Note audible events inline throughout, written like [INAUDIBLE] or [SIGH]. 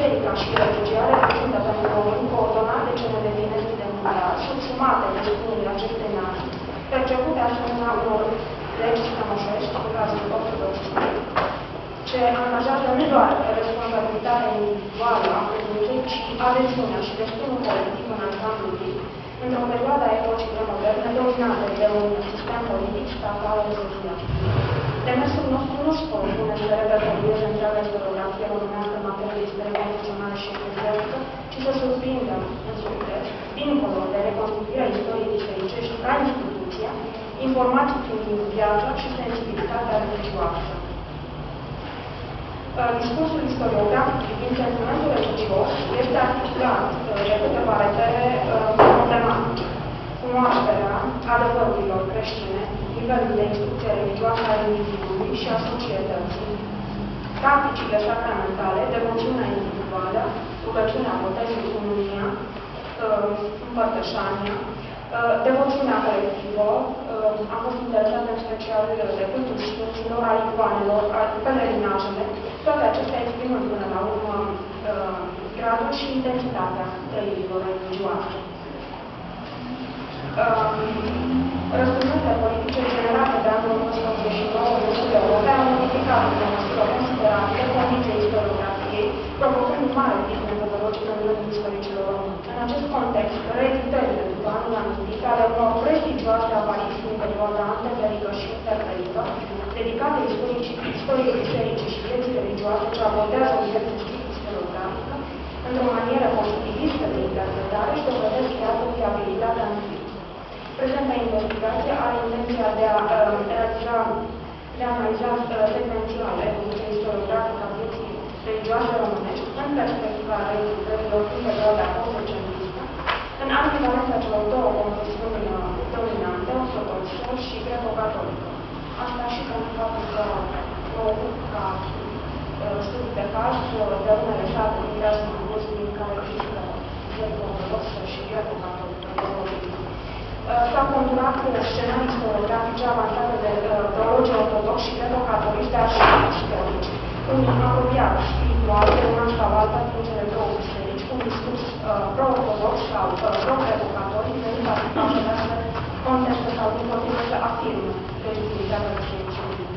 actuale, biserica și religia reprezintă pentru români coordonate ce ne devinesc de mundial, subsumate de spunile acestei nații, percepute asemenea unor legi strămoșești, în cazul ortodoxiei, ce angajează nu doar responsabilitatea individuală a comunității, ci adeziunea și destinul colectiv în ansamblu ei, într-o perioadă a epocii moderne dominată de un sistem politic statal rezoziat. Demersul nostru nu își propune să repertorieze întreaga istoriografie românească în materie de istorie constituțională și ecleziastică, ci să surprindă în succes, dincolo de reconstruirea istoriei bisericești ca instituție, informații privind viața și sensibilitatea religioasă. Discursul istoriografic privind sentimentul religios este articulat de câteva repere problematice. Cunoașterea adevărurilor creștine, nivelul de instrucție religioasă a individului și a societății, practicile sacramentale, devoțiunea individuală, rugăciunea, botezul, comunia, împărtășania, devoțiunea colectivă, am fost interesat în special de cultul sfinților, a icoanelor, a pelerinajele, toate acestea exprimând până la urmă gradul și intensitatea trăirilor religioase. Răspunsurile politice generate de anul 1989 în Uniunea Europeană au modificat în măsură considerabilă condiția istoriografiei, provocând mare timp metodologic în rândul istoricilor români. În acest context, reeditările după anul amintit ale unor prestigioase apariții în perioada anteperică și interperică, dedicate istoriei bisericii și vieții religioase ce abordează o viață strict istoriografică, într-o manieră pozitivistă de interpretare și dovedesc iată fiabilitatea în timp. Prezenta investigație are intenția de a uh, realiza, de a analiza uh, secvențial evoluția istoriografică a vieții religioase românești în perspectiva realizărilor în perioada post-centristă, în ambivalența celor două confesiuni dominante, ortodoxă și greco-catolică. Asta și pentru faptul că mă ocup ca studii de caz de unele state din Grecia în din care există greco-ortodoxă și greco-catolică. S-a conturat scenarii istoriografice avansate de teologii ortodoxi și greco-catolici, dar și istorici, unii apropiați spiritual de una sau alta din cele două biserici, un discurs pro-ortodox sau pro-greco-catolic, venit a așadar contestă sau din potrivă să afirmă legitimitatea bisericii.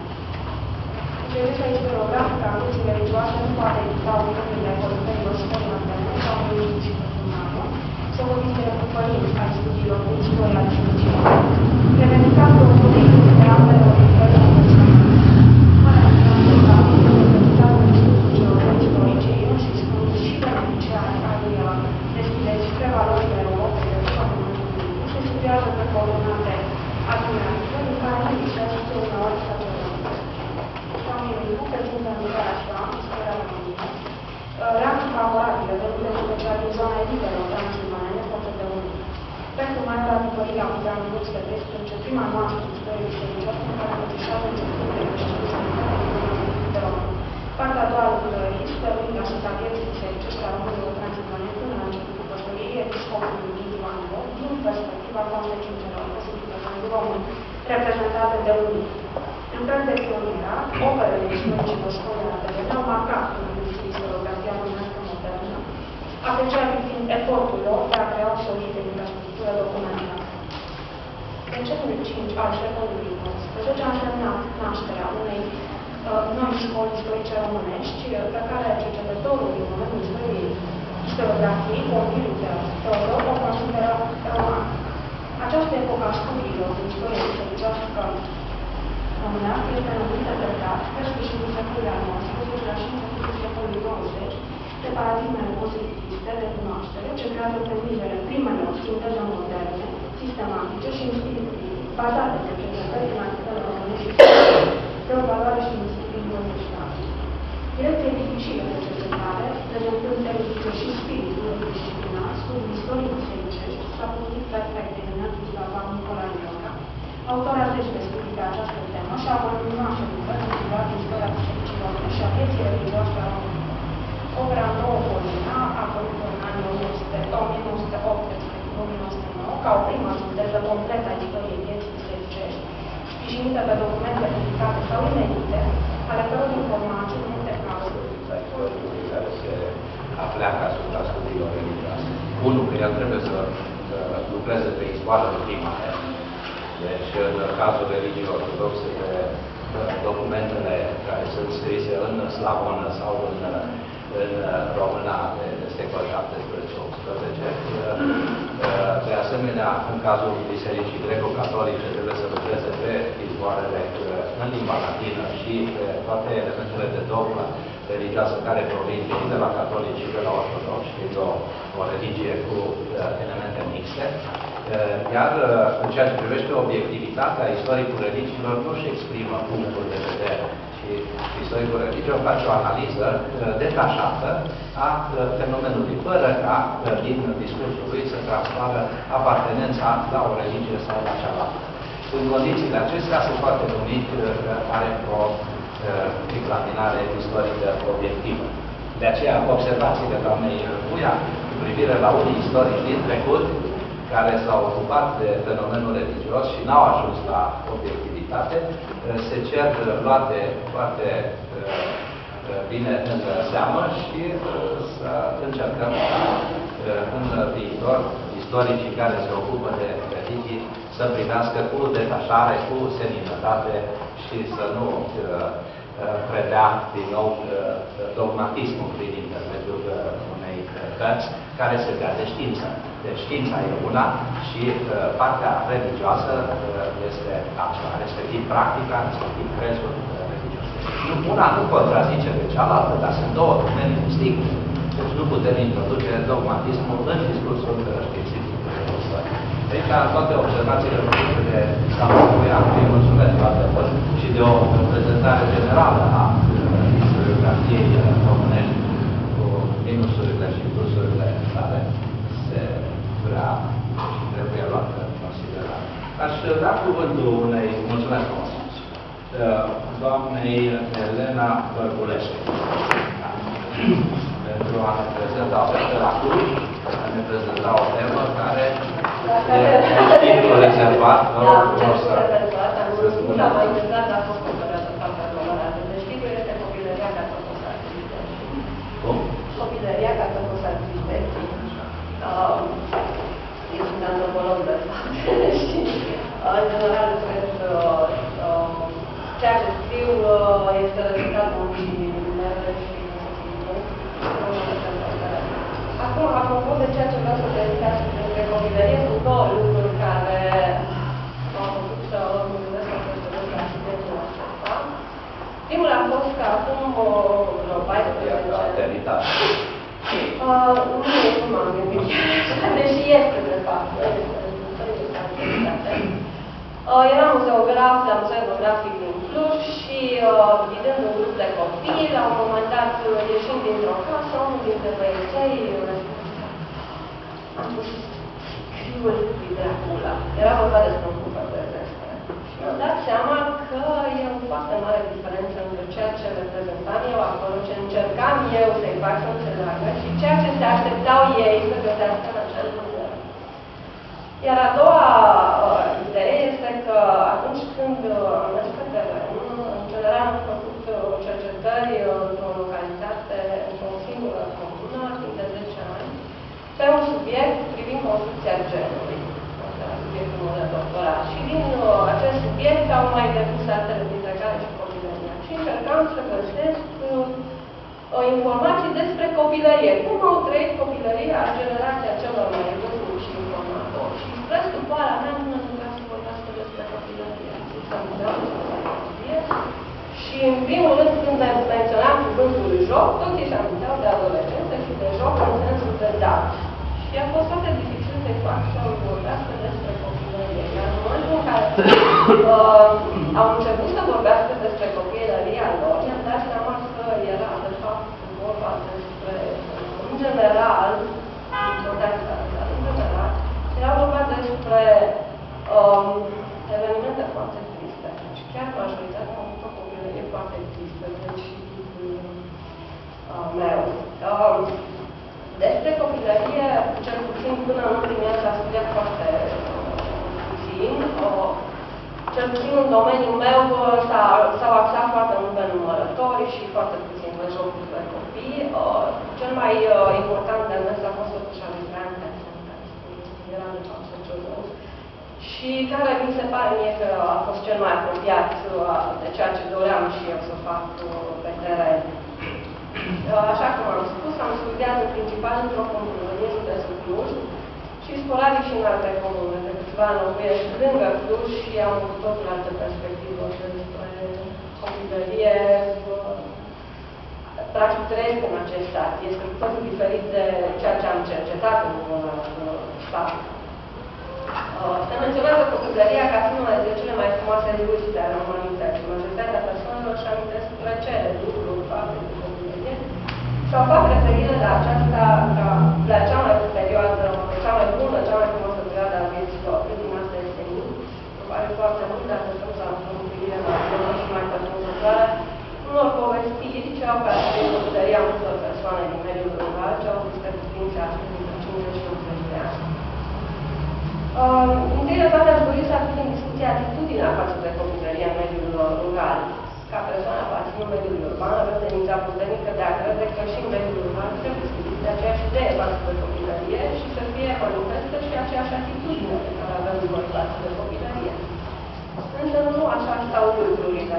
Cerința istoriografică a vieții religioase nu poate evita opiniile politicilor școlii moderne sau ministrii și personală, să vorbiți de părinți ai studiilor de istoria bisericii. Revendicatul unui de ambele orientări studiază pe coordonate admirative, din care nu lipsește uneori sacerdotul. Familii cu prezintă în așa, istoria Pentru mai la tipăria cu anul 1913, prima noastră istorie bisericioasă în care înfățișează începuturile creștinismului de român. Partea a doua lucrării, stăruind asupra vieții bisericești a românilor transilvaneni până la începutul păstoriei episcopului Ioanilor, din perspectiva consecințelor posibilității român, reprezentate de unii. Lucrări de pionierat, operele istoricilor școlii academice au marcat în istoriografia românească modernă, apreciabil fiind efortul lor de a crea o solidă infrastructură documentală. Începutul 5 al secolului XIX a însemnat nașterea unei uh, noi școli istorice românești, pe care cercetătorul din momentul istoriei istoriografiei, Pompiliu Teodor, o consideră roman. Această epocă a studiilor din istorie istoricioasă românească este numită treptat pe sfârșitul secolului al XIX-lea și începutul secolului 20 de paradigmele pozitiviste de cunoaștere ce creează premizele primelor sinteze moderne, sistematice și inspirative, bazate pe cercetări naționale românești de o valoare științifică internațională. Direcție dificilă de cercetare, prezentând erudiție și spiritul disciplinar, studii istoric bisericești, s-a putut perfect din Islav Nicolae Ioca, autor a zeci de studii pe această temă și a continuat să lucrări în istoria bisericii române și a vieții religioase a românilor. Opera nouă Polina a apărut în anii 1908-1909 ca o primă sinteză completă a istoriei vieții bisericești, sprijinită pe documente publicate sau inedite, ale căror informații nu tehnologice pleacă asupra studiilor religioase. Unul, că el trebuie să, să lucreze pe izvoarele primare, deci în cazul religiei ortodoxe pe documentele care sunt scrise în slavonă sau în, în româna de, de secol 17-18. De asemenea, în cazul Bisericii Greco-Catolice trebuie să lucreze pe izvoarele în limba latină și pe toate elementele de dogmă religioasă care provin și de la catolici și de la ortodoxi, și de o, o religie cu elemente mixte. Iar în ceea ce privește obiectivitatea, istoricul religiilor nu își exprimă punctul de vedere, ci istoricul religiilor face o analiză detașată a fenomenului, fără ca din discursul lui să transpară apartenența la o religie sau la cealaltă. În condițiile acestea se poate numi că are o examinare istorică obiectivă. De aceea, observațiile doamnei Buia cu privire la unii istorici din trecut care s-au ocupat de fenomenul religios și n-au ajuns la obiectivitate, se cer luate foarte bine în seamă și să încercăm în viitor istoricii care se ocupă de religii să privească cu detașare, cu seninătate și să nu predea din nou dogmatismul prin intermediul unei cărți care se dea de știință. Deci știința e una și uh, partea religioasă uh, este altceva, respectiv practica, respectiv crezul uh, religios. Una nu contrazice pe cealaltă, dar sunt două domenii distincte. Deci nu putem introduce dogmatismul în discursul științific. Deci, toate observațiile făcute de Samuel îi mulțumesc foarte mult și de o prezentare generală a istoriografiei românești cu minusurile și plusurile sale se vrea și trebuie luată în considerare. Aș da cuvântul unei, mulțumesc frumos, doamnei Elena Bărbulescu pentru a ne prezenta o literatură, a ne prezenta o temă care e timpul rezervat, vă rog frumos să... Am spus, am mai întâmplat, a fost o perioadă foarte aglomerată. Deci timpul este copilăria ca tot o să Cum? Copilăria ca tot o să Eu sunt antropolog de fapt și în general cred că ceea ce scriu este rezultatul muncii mele și Acum, apropo de ceea ce vreau să prezentați despre copilărie, sunt două lucruri care m-au făcut să mă gândesc să prezentez la accidentul acesta. Primul a fost că acum vreo 14 ani... Uh, nu, nu m-am gândit. Deși este, de fapt. Uh, eram muzeograf la Muzeul Etnografic din Cluj și uh, ghidând un grup de copii, la un moment dat, ieșind dintr-o casă, unul dintre băieței am pus fiul lui Dracula. Era vorba despre un cuvânt de despre. Și mi-am dat seama că e o foarte mare diferență între ceea ce reprezentam eu acolo, ce încercam eu să-i fac să înțeleagă și ceea ce se așteptau ei să găsească în acel muzeu. Iar a doua uh, idee este că atunci când uh, am mers pe teren, în general am făcut uh, cercetări într-o localitate, într-o singură comună, timp de 10 ani, pe un subiect privind construcția genului. Asta era subiectul meu de doctorat. Și din uh, acest subiect au mai depus altele dintre care și copilăria. Și încercam să găsesc uh, informații despre copilărie. Cum au trăit copilăria generația celor mai vârstnici și informatori. Și spre stuparea mea nu ne să vorbească despre copilărie. Și în primul rând, când menționam cuvântul joc, toți își aminteau de adolescență și de joc în sensul de dat. Și a fost foarte dificil să-i fac să vorbească despre copilărie. Iar în momentul în care [LAUGHS] uh, au început să vorbească despre copilăria lor, i-am dat seama că era, de fapt, vorba despre, în general, dar în general, era vorba despre um, evenimente foarte triste. Și chiar majoritatea au avut o copilărie foarte tristă, deci și uh, meu. Um, despre copilărie, cel puțin până în ultimii ani s-a studiat foarte puțin. Uh, cel puțin în domeniul meu s-au axat foarte mult pe numărători și foarte puțin pe jocuri de copii. Uh, cel cel mai uh, important de mers a fost totuși Alexandru Hansen, care era de fapt sociolog, și care mi se pare mie că a fost cel mai apropiat uh, de ceea ce doream și eu să fac uh, pe teren. Uh, așa cum am spus, am studiat în principal într-o comună, este Cluj, și sporadic și în alte comune. De câțiva ani locuiesc lângă Cluj și am avut tot în altă perspectivă despre copilărie. Practic trăiesc în acest stat. Este totul diferit de ceea ce am cercetat în stat. Uh, se menționează copilăria ca fiind una dintre cele mai frumoase vârste ale umanității. Majoritatea persoanelor și amintesc plăcere, lucruri, fapte de copilărie sau fac referire la aceasta ca la cea mai perioadă, cea mai bună, cea mai frumoasă perioadă a vieții lor. Cât din asta este mult, îmi pare foarte mult, dacă stăm să avem o privire mai și mai pătrunzătoare, unor povestiri ce au ca să copilăria multor persoane din mediul rural, ce au văzut cuprinse astăzi între 50 și 80 de ani. Uh, întâi de toate aș dori să aduc în discuție atitudinea față de copilăria în mediul rural. Ca persoană aparținând mediului urban, avem tendința puternică de a crede că și în mediul urban trebuie să existe aceeași idee față de copilărie și să fie manifestă și aceeași atitudine pe care avem noi față de copilărie. Însă nu așa stau lucrurile.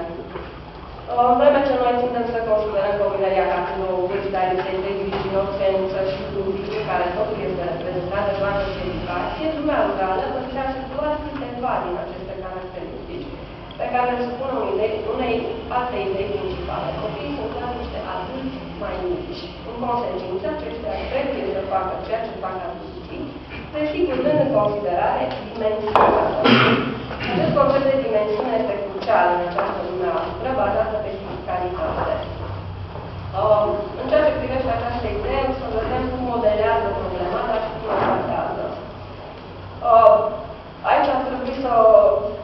În vreme ce noi tindem să considerăm copilăria ca fiind o vârstă a lipsei de griji, inocență și dubii, care totul este reprezentat de bani și educație, lumea rurală păstrează doar câteva din aceste caracteristici, pe care le spun unei, unei alte idei principale. Copiii sunt doar niște adulți mai mici. În consecință, aceștia trebuie să facă ceea ce fac adulții, desigur, luând în considerare dimensiunea Acest concept de dimensiune este crucial în această dumneavoastră, bazată pe fiscalitate. Uh, în ceea ce privește această idee, să vedem cum modelează problema, dar și cum o tratează. Uh, aici ar trebui să,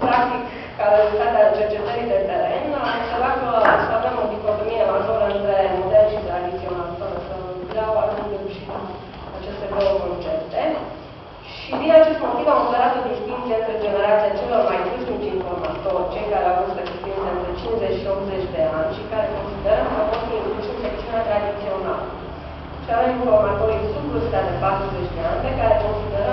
practic, ca rezultat al cercetării de teren, am observat că să avem o dicotomie majoră între model și tradițional, fără să vreau ajungem și aceste două concepte. Și din acest motiv am operat o distinție între generația celor mai vârstnici informatori, cei care au vârstă cuprinse între 50 și 80 de ani și care considerăm că pot fi incluși în secțiunea tradițională. Și avem informatorii sub vârsta de 40 de ani, pe care considerăm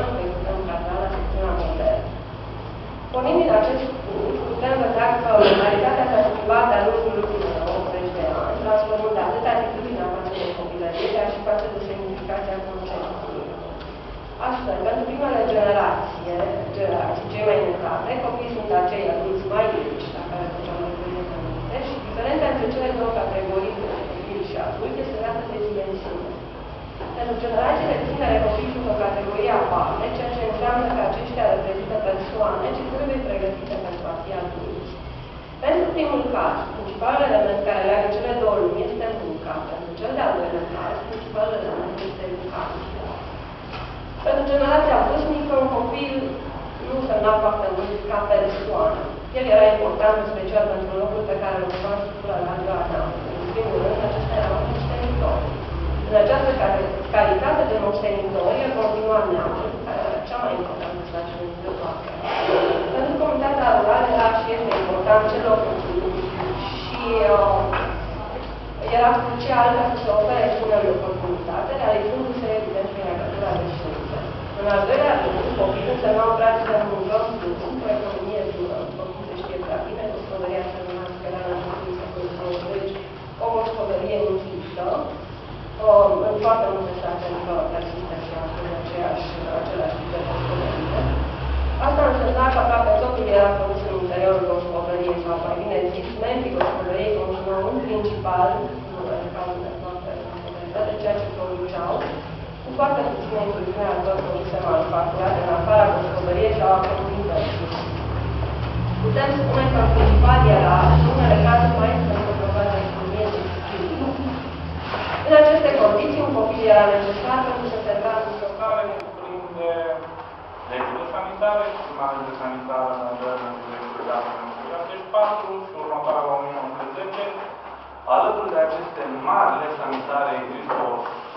mari legi sanitare există o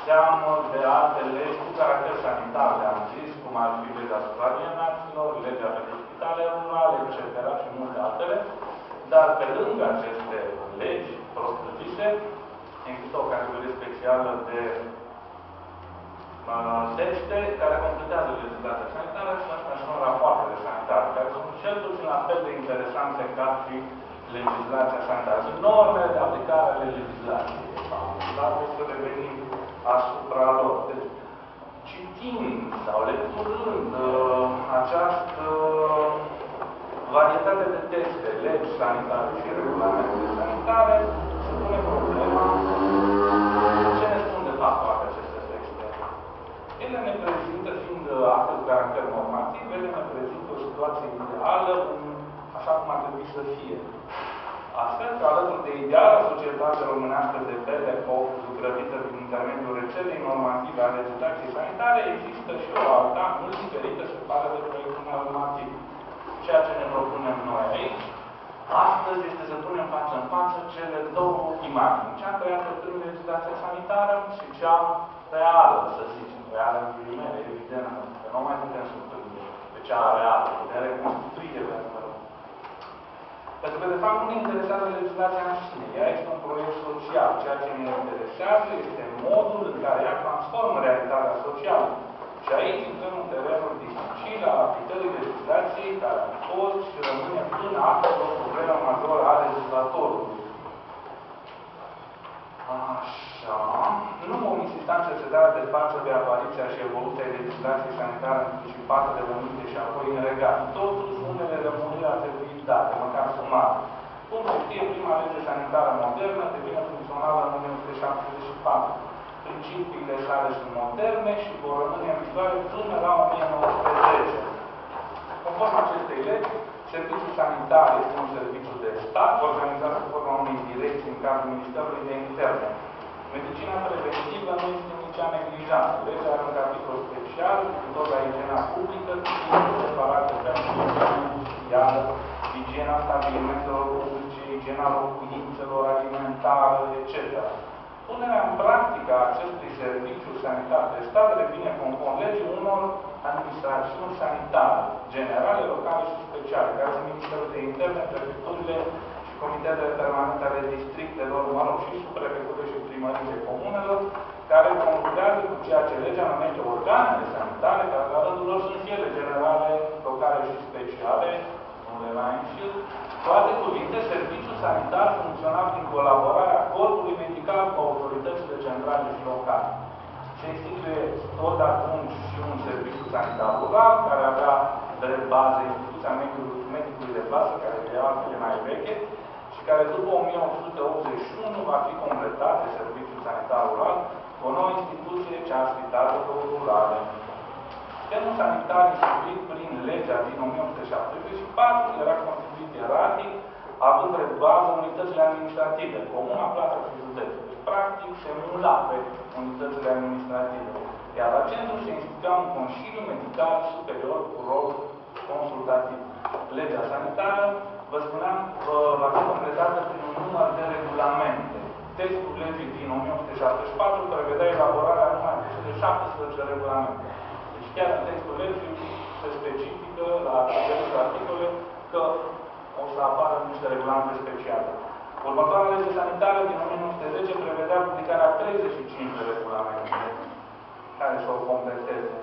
seamă de alte legi cu caracter sanitar, le-am zis, cum ar fi legea supravienaților, legea pentru spitale rurale, etc. și multe altele. Dar pe lângă aceste legi propriu-zise, există o categorie specială de uh, texte care completează legislația sanitară și astea sunt rapoartele sanitare, care sunt cel puțin la fel de interesante ca și legislația sanitară. Sunt normele de aplicare ale legislației, dar o să revenim asupra lor. Deci, citind sau lecturând uh, această varietate de texte, legi sanitare și regulamente sanitare, se pune problema ce ne spun de fapt toate aceste texte. Ele ne prezintă, fiind acte de caracter normativ, ele ne prezintă o situație ideală, așa cum ar trebui să fie. Astfel că alături de ideala societate românească de pele zugrăvită prin intermediul rețelei normative a legislației sanitare, există și o alta, mult diferită, se pare de proiectul normativ. Ceea ce ne propunem noi aici, astăzi este să punem față în față cele două imagini. Cea creată prin legislația sanitară și cea reală, să zicem, reală în ghilimele, evident, că nu mai putem să pe cea reală, putem reconstruie pentru pentru că, de fapt, nu ne interesează legislația în sine. Ea este un proiect social. Ceea ce ne interesează este modul în care ea transformă realitatea socială. Și aici intrăm în terenul dificil al aplicării legislației care a fost și rămâne până astăzi o problemă majoră a legislatorului. Așa. Nu vom insista în cercetarea de față de apariția și evoluția legislației sanitare anticipată de lămite și apoi în regat. Totuși, unele rămâniri ar trebui date, măcar sumate. Cum se știe, prima lege sanitară modernă devine funcțională în 1974. Principiile sale sunt moderne și vor rămâne în vigoare până la 1910. Conform acestei legi, Serviciul sanitar este un serviciu de stat, organizat sub forma unei direcții în cadrul Ministerului de Interne. Medicina preventivă nu este nici a neglijată. Legea are un capitol special, tot la igiena publică, separate pentru igiena industrială, igiena stabilimentelor publice, igiena locuințelor, alimentară, etc. Punerea în practică a acestui serviciu sanitar de stat revine conform legii unor administrațiuni sanitare, generale, locale și speciale, care sunt Ministerul de Interne, prefecturile și comitetele permanente ale districtelor, mă rog, și subprefecturile și primările comunelor, care concludează cu ceea ce legea numește organele sanitare, care la rândul lor sunt ele generale, locale și speciale, de la Enfield, cu alte cuvinte, serviciul sanitar funcționa prin colaborarea corpului medical cu autoritățile centrale și locale. Se instituie tot atunci și un serviciu sanitar rural, care avea de bază instituția medicului de bază, care era altele mai veche, și care după 1881 va fi completat de serviciul sanitar rural cu o nouă instituție, cea a spitalelor rurale. Sistemul sanitar instituit prin legea din 1974 era constituit eratic, având drept bază unitățile administrative, comuna, plață și județ. Deci, practic, se mula pe unitățile administrative. Iar la centru se instituia un Consiliu Medical Superior cu rol consultativ. Legea sanitară, vă spuneam, va fi completată prin un număr de regulamente. Textul legii din 1974 prevedea elaborarea numai de 17 regulamente chiar în textul legii se specifică la diverse articole că o să apară niște regulamente speciale. Următoarea lege sanitară din 1910 prevedea publicarea 35 de regulamente care să o completeze.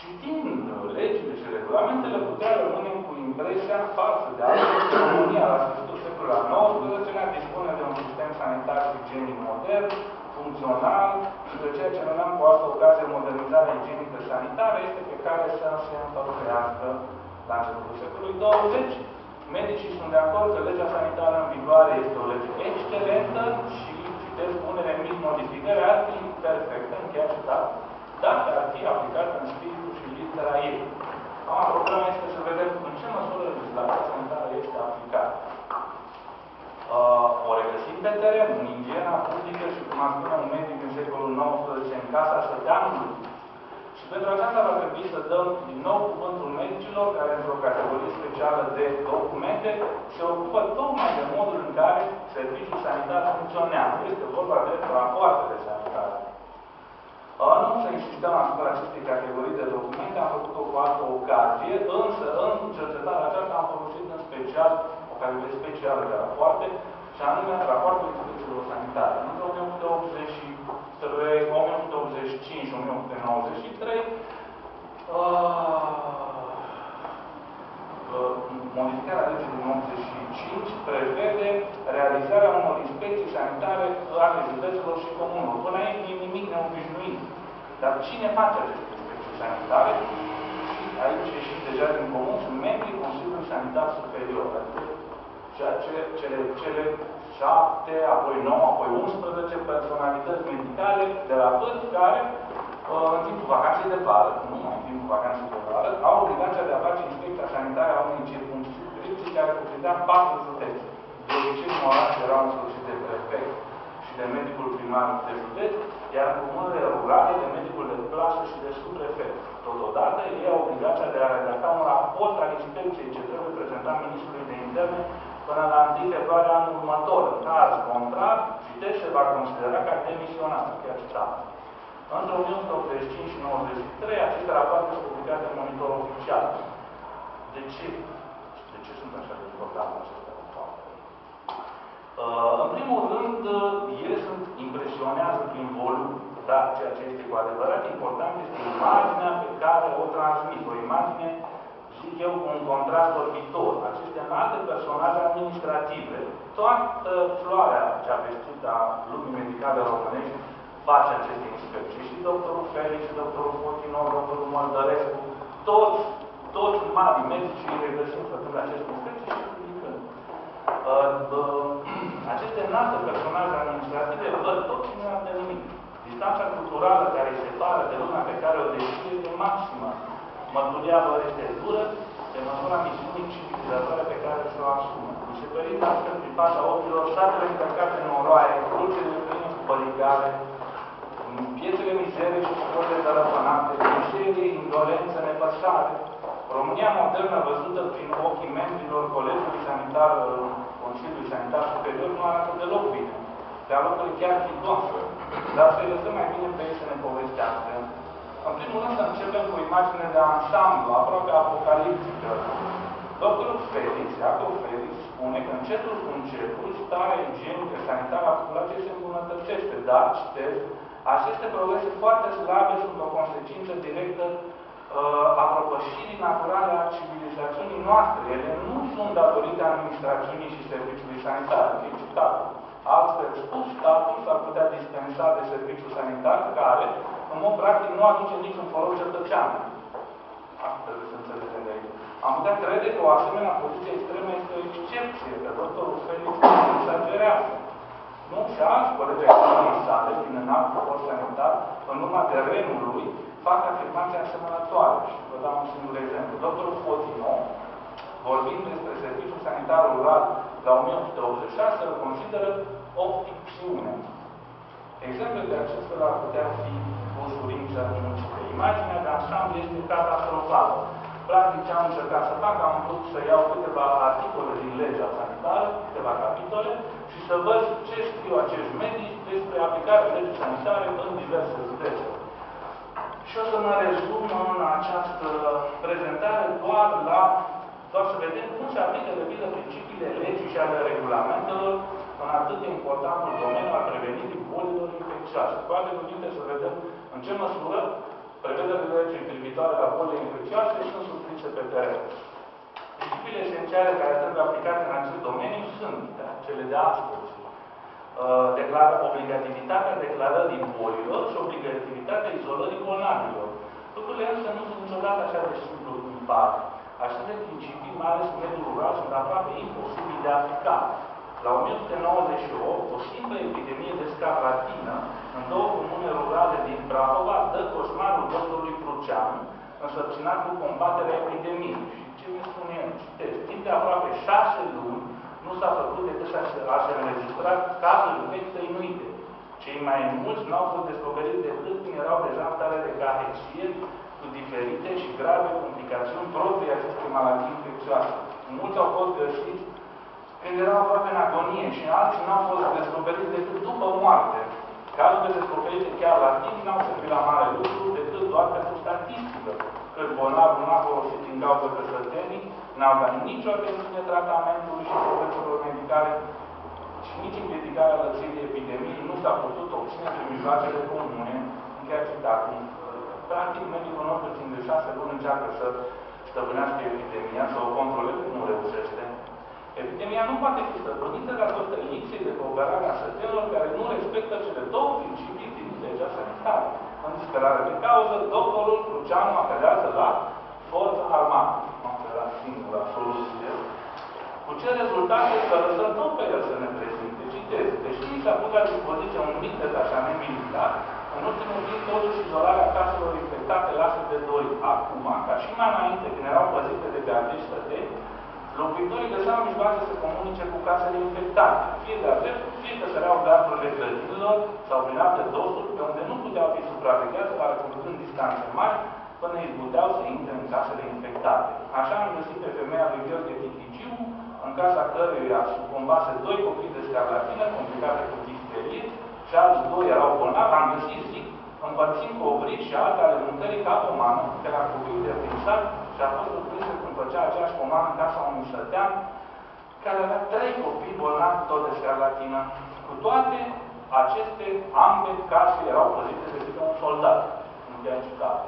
Citind legile și regulamentele, putea rămâne cu impresia față de altfel că România la sfârșitul secolului al XIX-lea dispune de un sistem sanitar și igienic modern, funcțional și de ceea ce numeam cu asta ocazie modernizarea igienică sanitară este pe care să se înfăptuiască la începutul secolului 20. Medicii sunt de acord că legea sanitară în vigoare este o lege excelentă și citesc unele mici modificări ar fi perfecte, chiar citat, dacă ar fi aplicată în spiritul și litera ei. Acum, problema este să vedem în ce măsură legislația sanitară este aplicată uh, o regăsim pe teren, în igiena publică și, cum a spune un medic în secolul XIX, în casa săteanului. Și pentru aceasta va trebui să dăm din nou cuvântul medicilor, care într-o categorie specială de documente se ocupă tocmai de modul în care serviciul sanitar funcționează. Este vorba de rapoartele sanitare. Uh, nu să insistăm asupra acestei categorii de documente, am făcut-o cu altă ocazie, însă în cercetarea aceasta am folosit în special categorie specială de rapoarte, și anume rapoartele instituțiilor sanitare. În 1986 1885 și 1893, modificarea legii din 85 prevede realizarea unor inspecții sanitare ale județelor și comunelor. Până aici e nimic neobișnuit. Dar cine face aceste inspecții sanitare? Și aici și deja din comun sunt membrii Consiliului Sanitar Superior. Adică ceea ce cele, cele șapte, apoi nouă, apoi 11 personalități medicale de la părți care uh, în timpul vacanței de vară, nu mai în timpul vacanței de vară, au obligația de a face inspecția sanitară a unei circunscripții care cuprindea patru județe. De obicei, în oraș erau însoțiți de prefect și de medicul primar de județ, iar în comunele rurale de medicul de plasă și de subprefect. Totodată, ei au obligația de a redacta un raport al inspecției ce trebuie prezentat Ministrului de Interne până la 1 februarie anul următor. În caz contrar, citește, se va considera ca demisionat, chiar citat. Între 1985 și 1993, aceste rapoarte sunt publicate în monitor oficial. De ce? De ce sunt așa de importante aceste rapoarte? Uh, în primul rând, ele sunt, impresionează prin volum, dar ceea ce este cu adevărat important este imaginea pe care o transmit, o imagine zic eu, un contrast orbitor. Aceste înalte personaje administrative, toată floarea cea vestită a lumii medicale românești face aceste inspecții. Și doctorul Felix, și doctorul Fotino, doctorul Măldărescu, toți, toți mari medici îi regăsim făcând aceste inspecții și publicând. Uh, uh, aceste înalte personaje administrative văd tot și nu de nimic. Distanța culturală care îi separă de lumea pe care o deschide este maximă mărturia lor este dură de măsura misiunii civilizatoare pe care și-o asumă. Mi se părintă astfel prin fața ochilor satele încărcate în oroaie, crucele pline cu băligare, piețele mizere și poporile dărăpânate, miserie, indolență, nepăsare. România modernă văzută prin ochii membrilor Colegiului Sanitar, Consiliului Sanitar Superior, nu arată deloc bine. Pe alocuri chiar fidoasă. Dar să-i lăsăm mai bine pe ei să ne povestească în primul rând să începem cu imagine de ansamblu, aproape apocaliptică. Doctorul Felix, Iacob Felix, spune că încetul cu încetul starea igienică sanitară a populației se îmbunătățește, dar, citez, aceste progrese foarte slabe sunt o consecință directă uh, a propășirii naturale a civilizațiunii noastre. Ele nu sunt datorite administrațiunii și serviciului sanitar, e citatul. Altfel spus, statul s-ar putea dispensa de serviciul sanitar care, în mod practic, nu aduce niciun folos cetățean. Asta trebuie să înțelegem de aici. Am putea crede că o asemenea poziție extremă este o excepție, că doctorul Felix exagerează. Nu? Și alți colegi ai sale, din înaltul post sanitar, în urma terenului, fac afirmații asemănătoare. Și vă dau un singur exemplu. Doctorul Fotino, vorbind despre serviciul sanitar rural la 1886, îl consideră o ficțiune. Exemple de acestea ar putea fi ușurință muncite. Imaginea de ansamblu este catastrofală. Practic ce am încercat să fac, am vrut să iau câteva articole din legea sanitară, câteva capitole, și să văd ce scriu acești medici despre aplicarea legii sanitare în diverse județe. Și o să mă rezum în această prezentare doar la doar să vedem cum se aplică de pildă principiile legii și ale regulamentelor în atât de importantul domeniu al prevenirii bolilor infecțioase. Cu alte cuvinte, să vedem în ce măsură prevederile legii privitoare la bolile infecțioase sunt suprinse pe teren. Principiile esențiale care trebuie aplicate în acest domeniu sunt cele de astăzi. Uh, declară obligativitatea declarării bolilor și obligativitatea izolării bolnavilor. Lucrurile însă nu sunt niciodată așa de simplu în parte. Aceste principii, mai ales în mediul rural, sunt aproape imposibil de aplicat. La 1998, o simplă epidemie de scarlatină în două comune rurale din Brahova dă coșmarul doctorului Crucean, însărcinat cu combaterea epidemiei. Și ce mi spune el? Citesc. Timp de aproape șase luni nu s-a făcut decât să se înregistrat cazuri vechi tăinuite. Cei mai mulți nu au fost descoperiți decât când erau deja în stare de gahecie, cu diferite și grave complicațiuni proprii acestei maladii infecțioase. Mulți au fost găsiți când erau aproape în agonie și alții nu au fost descoperiți decât după moarte. Cazurile descoperite chiar la timp n-au servit la mare lucru decât doar pentru statistică. Când bolnavul nu a folosit din cauză că sătenii, n-au dat nicio atenție tratamentului și profesorilor medicale și nici ridicarea lățirii epidemiei nu s-a putut obține prin mijloacele comune, chiar citat cum practic medicul nostru timp de șase luni încearcă să stăpânească epidemia, să o controleze, nu reușește. Epidemia nu poate fi stăpânită datorită lipsei de cooperare a sătenilor care nu respectă cele două principii din legea sanitară. În disperare de cauză, doctorul Cruceanu apelează la forța armată. Nu era singura soluție. Cu ce rezultate să lăsăm tot pe el să ne prezinte. Citez. Deși mi s-a pus la dispoziție un mic detașament militar, în ultimul timp, totuși, izolarea caselor infectate lasă de doi. Acum, ca și mai înainte, când erau păzite de gardiști stăteni, locuitorii găseau mijloace să comunice cu casele infectate, fie de drept, fie că săreau gardurile grădinilor sau prin alte dosuri, pe unde nu puteau fi supravegheați, parcurgând distanțe mari, până izbuteau să intre în casele infectate. Așa am găsit pe femeia lui Gheorghe Tichiciu, în casa căruia sucumbase doi copii de scarlatină complicate cu difterie, și alți doi erau bolnavi, am găsit, zic, împărțind cu obrici și alte ale mâncării ca pomană, pe la copiii de prin sat, și a fost surprinsă când făcea aceeași pomană în casa unui sătean, care avea trei copii bolnavi tot de scarlatină. Cu toate aceste ambe case erau păzite de câte un soldat. Nu chiar citat.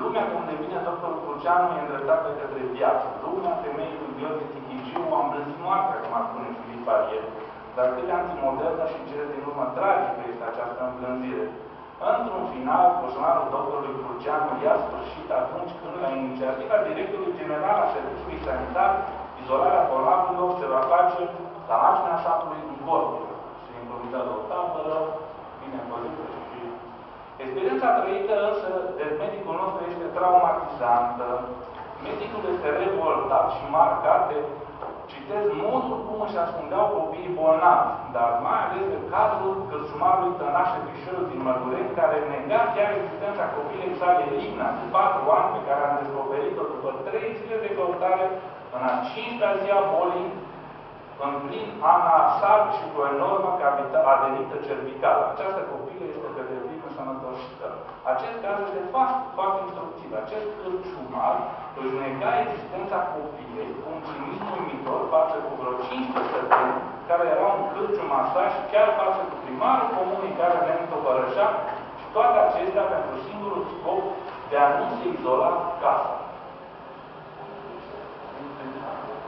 Lumea de unde vine doctorul Cruceanu e îndreptată către viață. Lumea femeii lui Gheorghe Tichiciu a îmblânzit moartea, cum ar spune Filip Ariel. Dar cât de antimodernă și cele din urmă tragică este această îmblânzire. Într-un final, coșmarul doctorului Cruceanu i-a sfârșit atunci când, la inițiativa directorului general a Serviciului Sanitar, izolarea bolnavilor se va face la marginea satului din Gorgă. Se improvizează o tabără, bine păzită și... Experiența trăită însă de medicul nostru este traumatizantă. Medicul este revoltat și marcat de citez modul cum își ascundeau copiii bolnavi, dar mai ales de cazul cărțumarului Tănașe Pișorul din Măgureni, care nega chiar existența copilei sale Ligna, de patru ani, pe care am descoperit-o după trei zile de căutare în a cincea zi a bolii, în plin anasal și cu o enormă cavitate adenită cervicală. Această copilă este pe deplin sănătosită. Acest caz este foarte, foarte instructiv. Acest cârciumar își nega existența copilei cu un cinism uimitor față cu vreo 15 săptămâni care erau în cârciuma sa și chiar față cu primarul comunii care ne întopărășea și toate acestea pentru singurul scop de a nu se izola casa.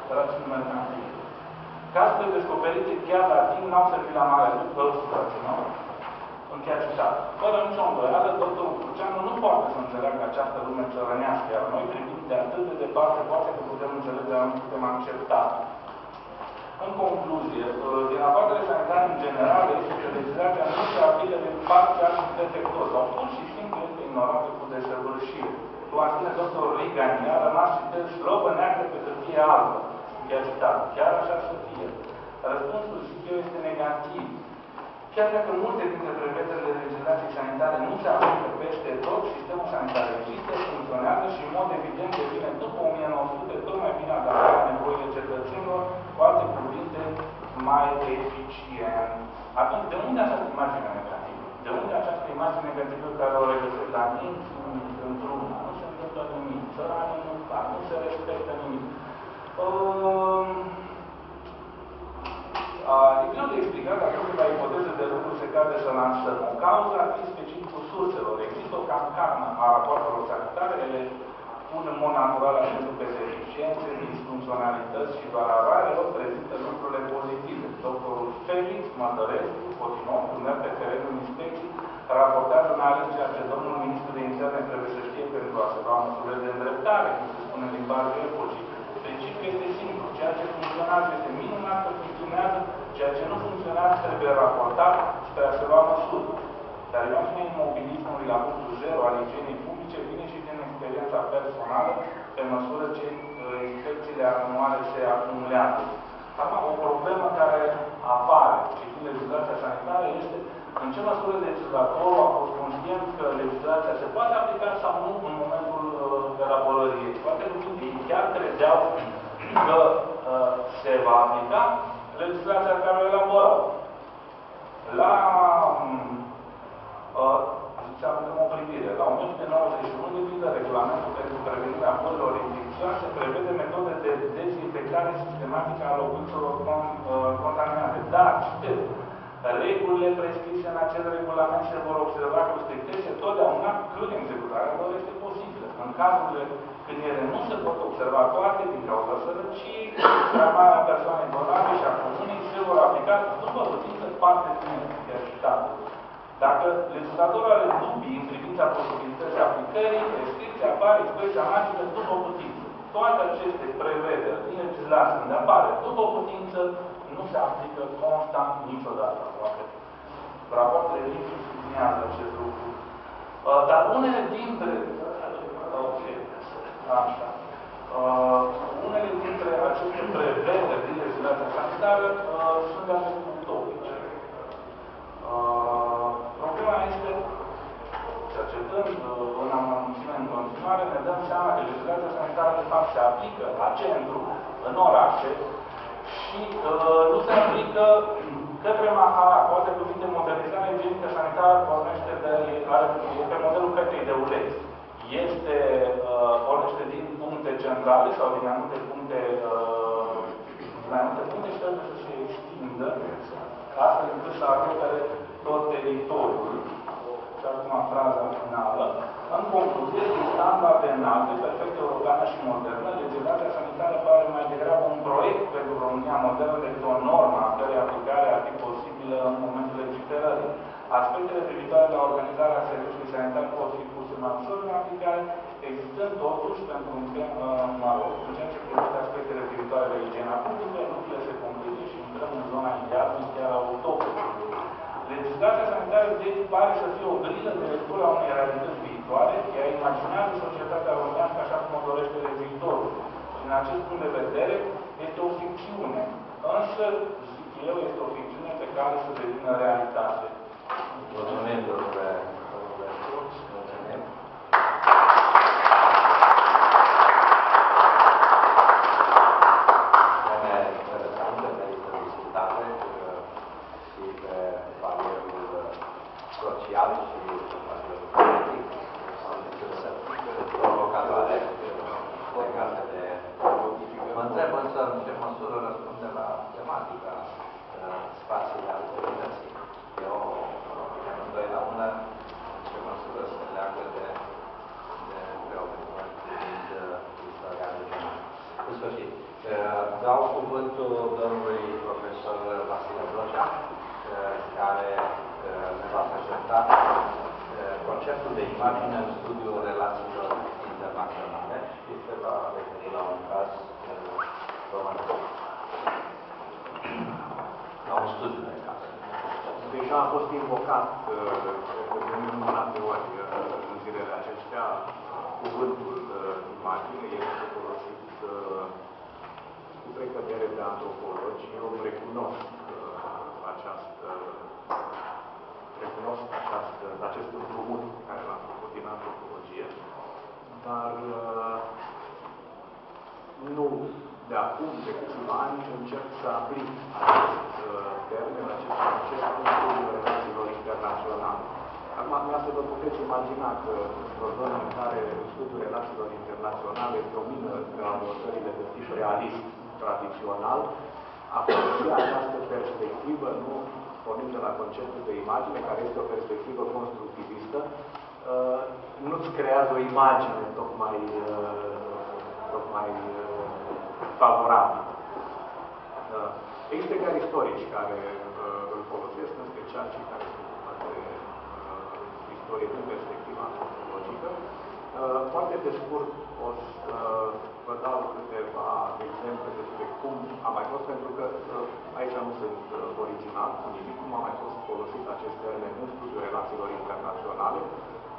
Dragii mei, Cazurile descoperite chiar la timp n-au servit la mare lucru, nu? Încheia citat. Fără nicio îndoială, doctorul Cruceanu nu poate să înțeleagă această lume țărănească, iar noi privim de atât de departe, poate că putem înțelege, dar nu putem accepta. În concluzie, din rapoartele sanitare în general, este că legislația nu se aplică de parțial și defectuos, sau pur și simplu este ignorată cu desăvârșire. Cum a spune doctorul Rigani, a rămas, citez, șlopă neagră pe hârtie albă chiar citat, chiar așa să fie. Răspunsul, zic eu, este negativ. Chiar dacă multe dintre prevederile legislației sanitare nu se aplică peste tot, sistemul sanitar există, funcționează și, în mod evident, devine după 1900 tot mai bine adaptat la nevoile cetățenilor, cu alte cuvinte, mai eficient. Atunci, de unde această imagine negativă? De unde această imagine negativă care o regăsesc la minți, într-una? Nu se întâmplă nimic, țăranii nu fac, nu se respectă nimic. Uh, e greu de explicat dacă câteva ipoteze de lucru se cade să lansăm. O cauză ar fi specificul surselor. Există o camcarnă a rapoartelor sanitare, ele pun în mod natural accentul pe deficiențe, disfuncționalități și doar rare ori prezintă lucrurile pozitive. Doctorul Felix Mătărescu, Cotinovul, merg pe terenul inspecții, raportează în alin ceea ce domnul ministru de interne trebuie să știe pentru a se lua măsurile de îndreptare, cum se spune din partea epocii Principiul este simplu. Ceea ce funcționează este minunat că funcționează, ceea ce nu funcționează trebuie raportat spre a se lua măsuri. Dar imaginea imobilismului la punctul zero al igienei publice vine și din experiența personală pe măsură ce uh, infecțiile anuale se acumulează. Acum, o problemă care apare citind legislația sanitară este în ce măsură legislatorul a fost conștient că legislația se poate aplica sau nu în momentul uh, elaborării ei. Poate că ei chiar credeau că uh, se va aplica legislația care o elaborau. La um, uh, să avem o privire. La 1991, de pildă, regulamentul pentru prevenirea bolilor infecțioase prevede metode de dezinfectare sistematică a locuințelor con, uh, contaminate. Dar, sper, regulile prescrise în acel regulament se vor observa cu strictețe totdeauna când executarea lor este posibilă. În cazurile când ele nu se pot observa toate din cauza sărăciei, tramarea persoanei bolnave și a comunei se vor aplica după putință parte din eficacitate. Dacă legislatorul are dubii în privința posibilității aplicării, prescripția apare expresia magică după putință. Toate aceste prevederi din legislație unde apare după putință nu se aplică constant niciodată. Rapoartele lipsii sublinează acest lucru. Uh, dar unele dintre... Ok, așa. Uh, unele dintre aceste prevederi din legislația sanitară uh, sunt de utopice. Uh, problema este, cercetând uh, în amănunțime în continuare, ne dăm seama că legislația sanitară de fapt se aplică la centru, în orașe, și uh, nu se aplică către Mahala, poate cuvinte modernizare igienică sanitară pornește de, are, pe modelul cătei de uleț. Este, uh, pornește din puncte centrale sau din mai multe puncte, uh, din mai multe puncte și trebuie să se extindă astfel încât să acopere tot teritoriul. Și acum fraza finală. În concluzie, din standarde înalte, perfect europeană și modernă, legislația sanitară pare mai degrabă un proiect pentru România modernă decât o normă a cărei aplicare ar fi posibilă în momentul legiferării. Aspectele privitoare la organizarea serviciului sanitar pot fi puse mai ușor în aplicare, existând totuși pentru un mă rog, în ceea ce privește aspectele privitoare la igiena publică, lucrurile se complică și intrăm în zona idealului chiar a utopului. Legislația sanitară deci pare să fie o grilă de lectură a unei realități viitoare, ea imaginează societatea românească așa cum o dorește legiuitorul. Din acest punct de vedere, este o ficțiune. Însă, zic eu, este o ficțiune pe care să devină realitate. Mulțumim, domnule, domnule Schulz, mulțumim. Teme interesante, merită discutate uh, și pe palierul social și pe palierul politic. Sunt provocatoare legate de... Mă întreb însă în ce măsură răspunde la tematica uh, spațiile autorității. Eu, în doi la mână, în ce măsură se leagă de, de preocupări privind uh, istoria regională. În sfârșit, uh, dau cuvântul domnului profesor Vasile Brocea, uh, care uh, ne va prezenta uh, conceptul de imagine în studiul relațiilor internaționale și se va referi la un caz uh, românesc. La un studiu de caz. Deja a fost invocat uh, de nenumărate ori uh, în zilele acestea cuvântul uh, imagine este folosit uh, cu precădere de antropologi. Eu îmi recunosc uh, această recunosc această, acest împrumut pe care l-am făcut din antropologie, dar uh, nu de acum, de câțiva ani, încerc să aplic acest uh, termen, acest concept în studiul relațiilor internaționale. Acum, mea să vă puteți imagina că într-o zonă în care studiul relațiilor internaționale domină abordările de tip realist tradițional, a folosi această perspectivă, nu pornind de la conceptul de imagine, care este o perspectivă constructivistă, uh, nu-ți creează o imagine tocmai, uh, tocmai uh, favorabil. Uh, Există chiar istorici care uh, îl folosesc, în special cei care se ocupă de uh, istorie din perspectiva antropologică. Uh, Foarte pe scurt o să vă dau câteva exemple despre cum a mai fost, pentru că uh, aici nu sunt uh, original cu nimic, cum a mai fost folosit acest termen în studiul relațiilor internaționale.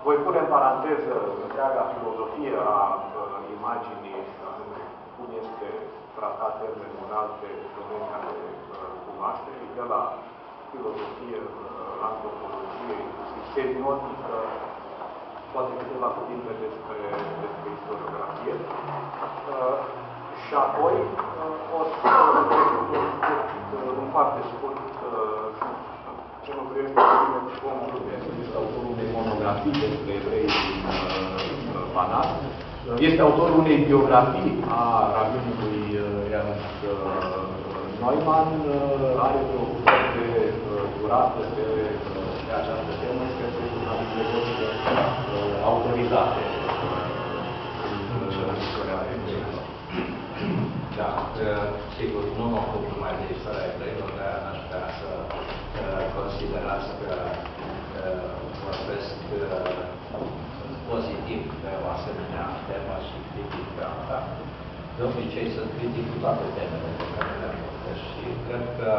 Voi pune în paranteză întreaga filozofie a uh, imaginii, anume cum este tratat termenul în alte domenii ale uh, cunoașterii, de la filozofie, uh, antropologie, inclusiv semiotică, poate câteva cuvinte despre, despre istoriografie. Uh, și apoi uh, o să uh, un foarte scurt uh, ce mă privește pe mine, omul este autorul unei monografii despre evrei din uh, Banat. Este autorul unei biografii a rabinului uh, Ernst uh, Neumann are preocupări de durată pe, pe această temă, sper că una dintre vorbile autoritate Da, sigur, nu mă ocup numai de istoria evreilor, dar aș vrea să considerați că vorbesc pozitiv pe o asemenea temă și critic pe alta. De obicei sunt critic cu toate temele pe care le vorbesc și cred că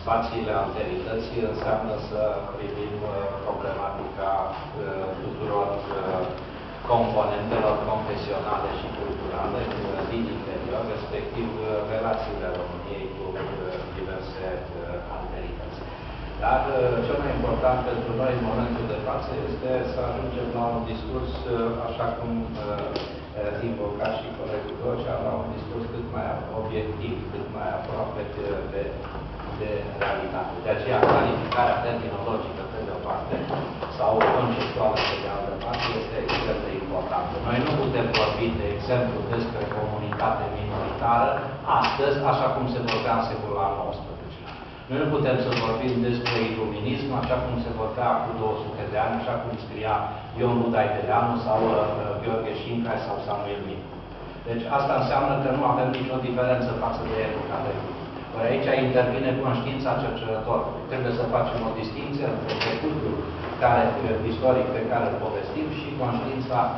spațiile alterității înseamnă să privim problematica tuturor componentelor confesionale și culturale din interior, respectiv relațiile României cu diverse alterități. Dar cel mai important pentru noi în momentul de față este să ajungem la un discurs, așa cum invoca și colegul Docea, la un discurs cât mai obiectiv, cât mai aproape de, de, de realitate. De aceea, clarificarea terminologică, pe de o parte, sau conceptuală, pe de altă parte, este extrem de importantă. Noi nu putem vorbi, de exemplu, despre comunitate minoritară astăzi, așa cum se vorbea în secolul al XIX. Noi nu putem să vorbim despre iluminism așa cum se vorbea cu 200 de ani, așa cum scria Ion Budai Teleanu sau uh, Gheorghe Șincai sau Samuel Min. Deci asta înseamnă că nu avem nicio diferență față de epoca de Ori aici intervine conștiința cercetătorului. Trebuie să facem o distinție între trecutul care, istoric pe care îl povestim și conștiința uh,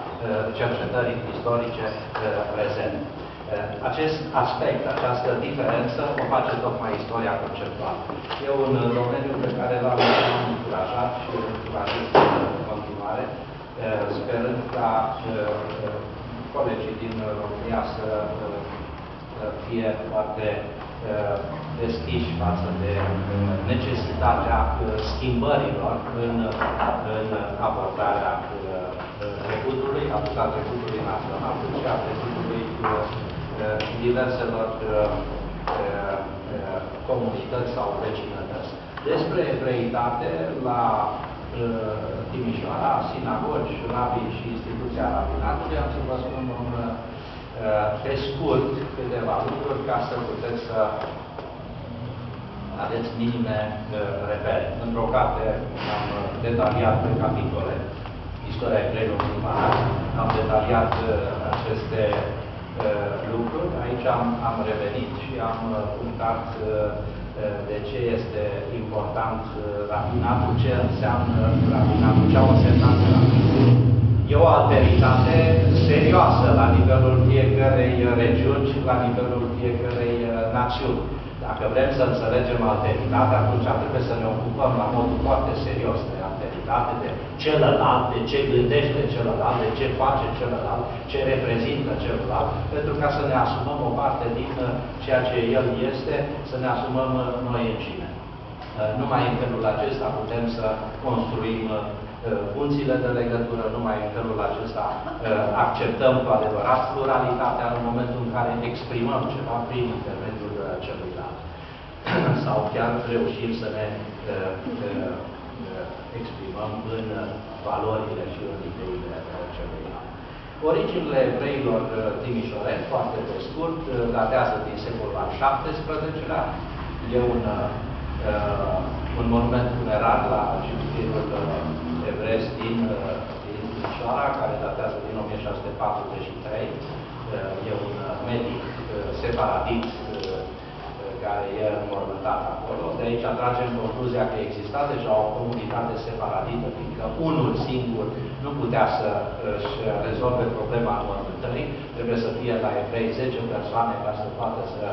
cercetării istorice uh, prezente. Acest aspect, această diferență o face tocmai istoria conceptuală. E un domeniu pe care l-am încurajat și îl încurajez în continuare, sperând ca colegii din România să fie foarte deschiși față de necesitatea schimbărilor în, în abordarea trecutului, atât a trecutului național, cât și a trecutului diverselor comunități sau vecinătăți. Despre evreitate, la Timișoara, sinagogi, rabii și instituția rabinatului, am să vă spun un, pe scurt câteva lucruri ca să puteți să aveți minime repere. Într-o carte am detaliat pe capitole istoria evreilor din am detaliat aceste lucruri. Aici am, am revenit și am punctat de ce este important rafinatul, ce înseamnă rafinatul, ce au însemnat rafinatul. E o alteritate serioasă la nivelul fiecărei regiuni și la nivelul fiecărei națiuni. Dacă vrem să înțelegem alteritatea, atunci trebuie să ne ocupăm la modul foarte serios de alteritate, de celălalt, de ce gândește celălalt, de ce face celălalt, ce reprezintă celălalt, pentru ca să ne asumăm o parte din uh, ceea ce el este, să ne asumăm uh, noi înșine. Uh, numai în felul acesta putem să construim punțile de legătură, numai în felul acesta acceptăm cu adevărat pluralitatea în momentul în care exprimăm ceva prin intermediul celuilalt. [CLEARS THROAT] Sau chiar reușim să ne exprimăm în valorile și în ideile celuilalt. Originile evreilor uh, timișoreni, foarte pe scurt, uh, datează din secolul al XVII-lea. E un, uh, un monument funerar la cimitirul evresc din, din Timișoara, care datează din 1643. E un medic separatist care e înmormântat acolo. De aici tragem concluzia că exista deja o comunitate separatită, fiindcă unul singur nu putea să își rezolve problema înmormântării, trebuie să fie la evrei 10 persoane ca să poată să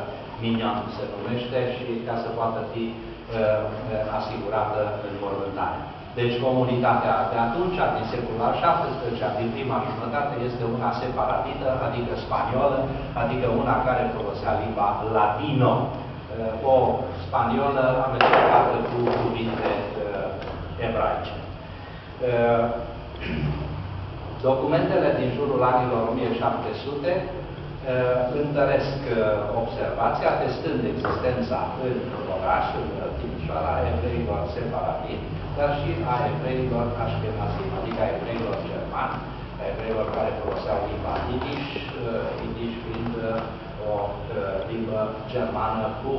minion se numește și ca să poată fi uh, asigurată înmormântarea. Deci comunitatea de atunci, din secolul al XVII, din prima jumătate, este una separatită, adică spaniolă, adică una care folosea limba latino, o spaniolă amestecată cu cuvinte uh, ebraice. Uh, [CLEARS THROAT] documentele din jurul anilor 1700 uh, întăresc observația, testând existența în oraș, în Timișoara, a evreilor separativi, dar și a evreilor așkenazim, adică a evreilor germani, a evreilor care foloseau limba idiș, idiș fiind o limbă germană cu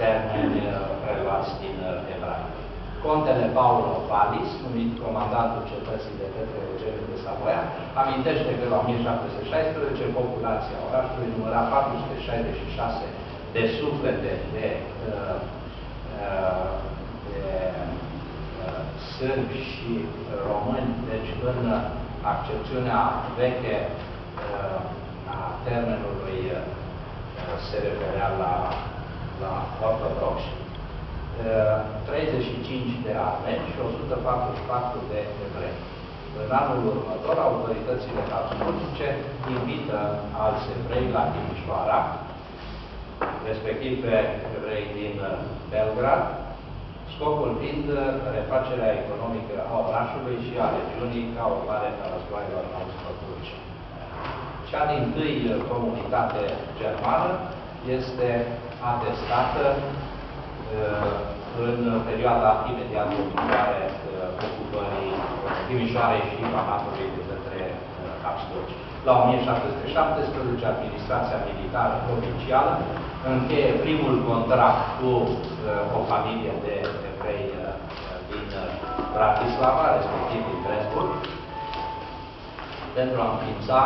termeni preluați din ebraică. Contele Paulo Valis, numit comandantul cetății de către Eugeniu de Savoia, amintește că la 1716 populația orașului număra 466 de suflete de, uh, uh, de uh, sârbi și români, deci în accepțiunea veche a termenului se referea la, la ortodoxi. 35 de armeni și 144 de evrei. În anul următor, autoritățile habsburgice invită alți evrei la Timișoara, respectiv pe evrei din Belgrad, scopul fiind refacerea economică a orașului și a regiunii ca urmare a războaielor habsburgice. Cea din tâi comunitate germană este atestată în perioada imediat următoare uh, ocupării Timișoarei și Banatului de către uh, Habsburgi. La 1717, administrația militară oficială încheie primul contract cu uh, o familie de evrei din Bratislava, respectiv din Presburg, pentru a înființa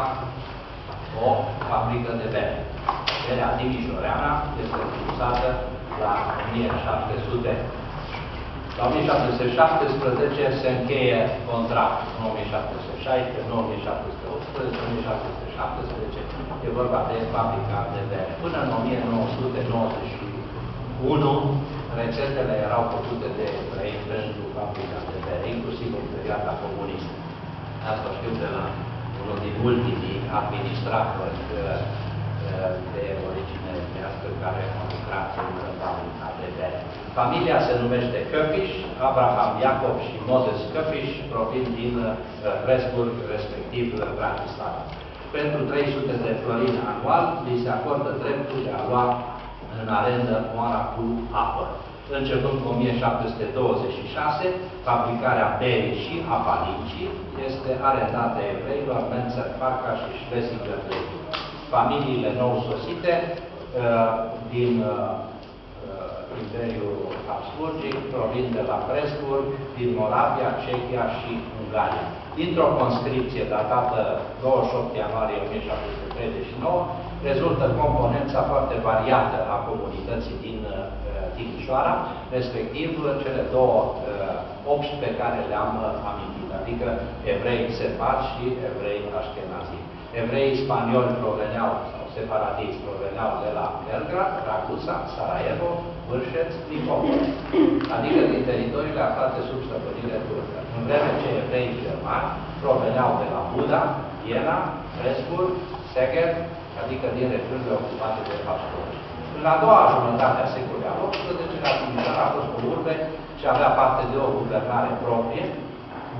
o fabrică de bere. Berea Timișoreana este înființată la 1700. La 1717 se încheie contract, în 1716, 1718, 1717, e vorba de fabrica de bere. Până în 1991, rețetele erau făcute de evrei pentru fabrica de bere, inclusiv în perioada comunistă. Asta știu de la unul din ultimii administratori de origine evrească care au lucrat în fabrica de bere. Familia se numește Căpiș, Abraham Iacob și Moses Căpiș provin din Presburg, respectiv Bratislava. Pentru 300 de florini anual, li se acordă dreptul de a lua în arendă moara cu apă. Începând cu 1726, fabricarea berii și a panicii este arendată evreilor Menzer Farca și Schlesinger de familiile nou sosite uh, din uh, Imperiul Habsburgic, provin de la Presburg, din Moravia, Cehia și Ungaria. Dintr-o conscripție datată 28 ianuarie 1739, rezultă componența foarte variată a comunității din uh, Timișoara, respectiv cele două uh, obști pe care le-am amintit, adică evrei sărbați și evrei așkenazii. Evrei spanioli proveneau, sau separatiți proveneau de la Belgrad, Ragusa, Sarajevo, Vârșeț, Nicopol, adică din teritoriile aflate sub stăpânire turcă. În vreme ce evrei germani proveneau de la Buda, Viena, Presburg, Szeged, adică din regiunile ocupate de Habsburg. În a doua jumătate a secolului al XVIII-lea, Timișoara a fost o urbe și avea parte de o guvernare proprie.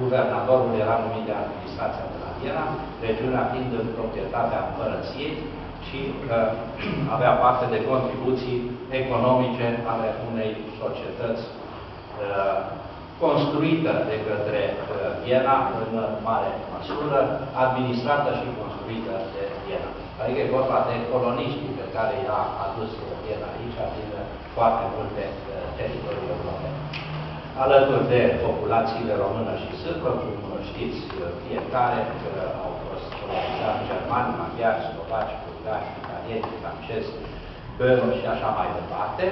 Guvernatorul era numit de administrația de la Viena, regiunea fiind în proprietatea împărăției și uh, [CLEARS THROAT] avea parte de contribuții economice ale unei societăți uh, construită de către uh, Viena în mare măsură, administrată și construită de Viena. Adică e vorba de coloniștii pe care i-a adus Viena aici, din foarte multe uh, teritorii europene. Alături de populațiile română și sârbă, cum știți fiecare, uh, au fost colonizați germani, maghiari, slovaci, bulgari, italieni, francezi, bălori și așa mai departe.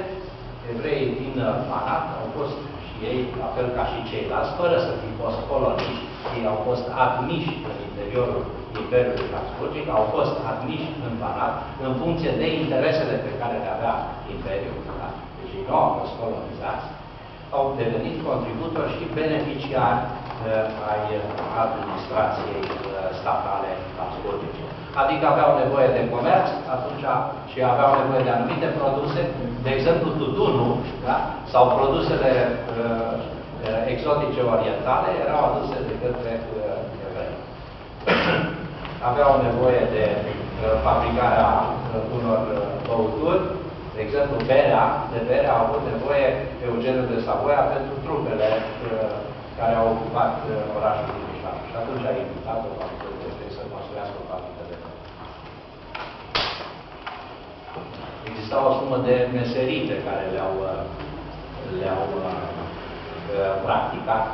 Evreii din Banat au fost și ei, la fel ca și ceilalți, fără să fi fost coloniști, ei au fost admiși în interiorul Imperiului Habsburgic, au fost admiși în Banat în funcție de interesele pe care le avea Imperiul. Da? Deci ei nu au fost colonizați, au devenit contributori și beneficiari uh, ai administrației uh, statale habsburgice. Adică aveau nevoie de comerț atunci și aveau nevoie de anumite produse, de exemplu tutunul, da? sau produsele uh, exotice orientale erau aduse de către uh, evrei. Aveau nevoie de uh, fabricarea uh, unor uh, băuturi, de exemplu, berea, de bere au avut nevoie Eugeniu de Savoia pentru trupele uh, care au ocupat uh, orașul Timișoara. Și atunci a invitat o fabrică de bere să construiască o fabrică de bere. exista o sumă de meserii pe care le-au le-au practicat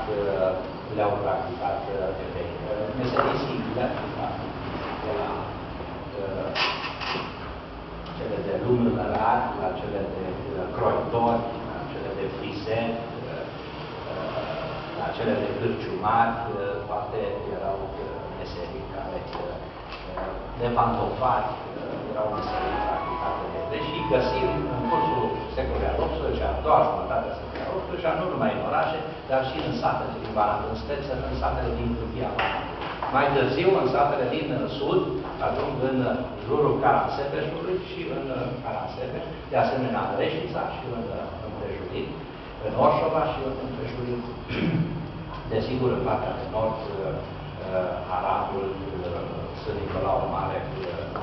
le-au practicat evrei. Meserii simple, da? De la cele de lumânărat, la cele de croitori, la cele de friseri, la cele de cârciumari, toate erau meserii care de pantofari, erau meserii practicate de evrei și găsim în cursul secolului al XVIII, a doua jumătate a secolului al XVIII, nu numai în orașe, dar și în satele din Banat, în speță în satele din Câmpia Banat. Mai târziu, în satele din sud, ajung în jurul Caransepeșului și în Caransepeș, de asemenea în Reșița și în împrejurit, în Orșova și în împrejurit, desigur, în partea de nord, uh, Aradul, uh, Sfânt Nicolau Mare, uh,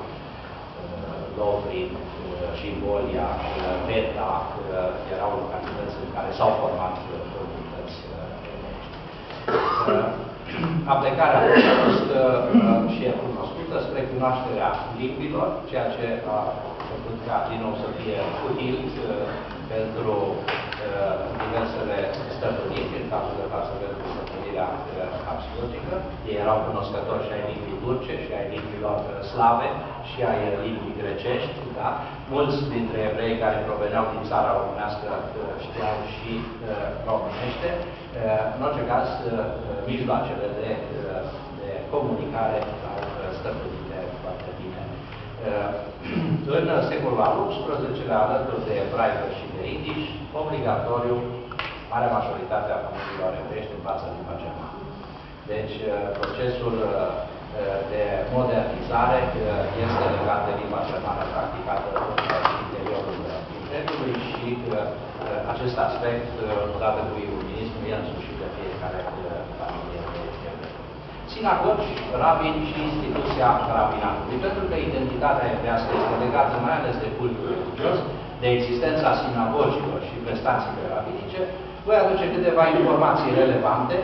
Lovrin, Jimbolia, Peta, erau localități în care s-au format comunități Aplecarea a fost și e cunoscută spre cunoașterea limbilor, ceea ce a făcut ca din nou să fie util pentru diversele stăpâniri, în cazul de față pentru stăpânirea absolutică. Ei erau cunoscători și ai limbii turce, și ai limbilor slave, și ai limbii grecești. Da? Mulți dintre evrei care proveneau din țara românească știau și românește. În orice caz, mijloacele de, de comunicare au stăpânite foarte bine. [CLEARS THROAT] În secolul al XVIII-lea, alături de ebraică și de idiș, obligatoriu, mare majoritatea familiilor evreiești învață limba germană. Deci, procesul de modernizare este legat de limba germană practicată în interiorul Imperiului și acest aspect, odată cu iluminismul, e însușit de fiecare familie de Sinagogi, rabini și instituția rabinatului, pentru că identitatea evrească este legată mai ales de cultul religios, de existența sinagogilor și prestațiile rabinice, voi aduce câteva informații relevante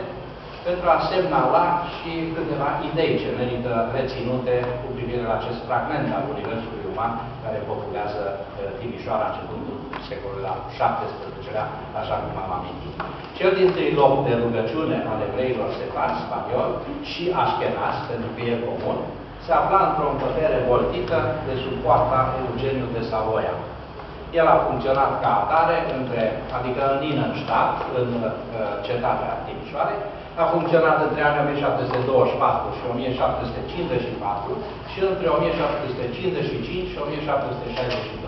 pentru a semnala și câteva idei ce merită reținute cu privire la acest fragment al Universului Uman care populează Timișoara începând cu secolul al XVII-lea, așa cum am amintit. Cel din trei loc de rugăciune al evreilor separ, spaniol și așchenas, pentru că e comun, se afla într-o încăpere voltită de sub poarta Eugeniu de Savoia. El a funcționat ca atare, între, adică în Innenstadt, în uh, cetatea Timișoarei, a funcționat între anii 1724 și 1754 și între 1755 și 1762.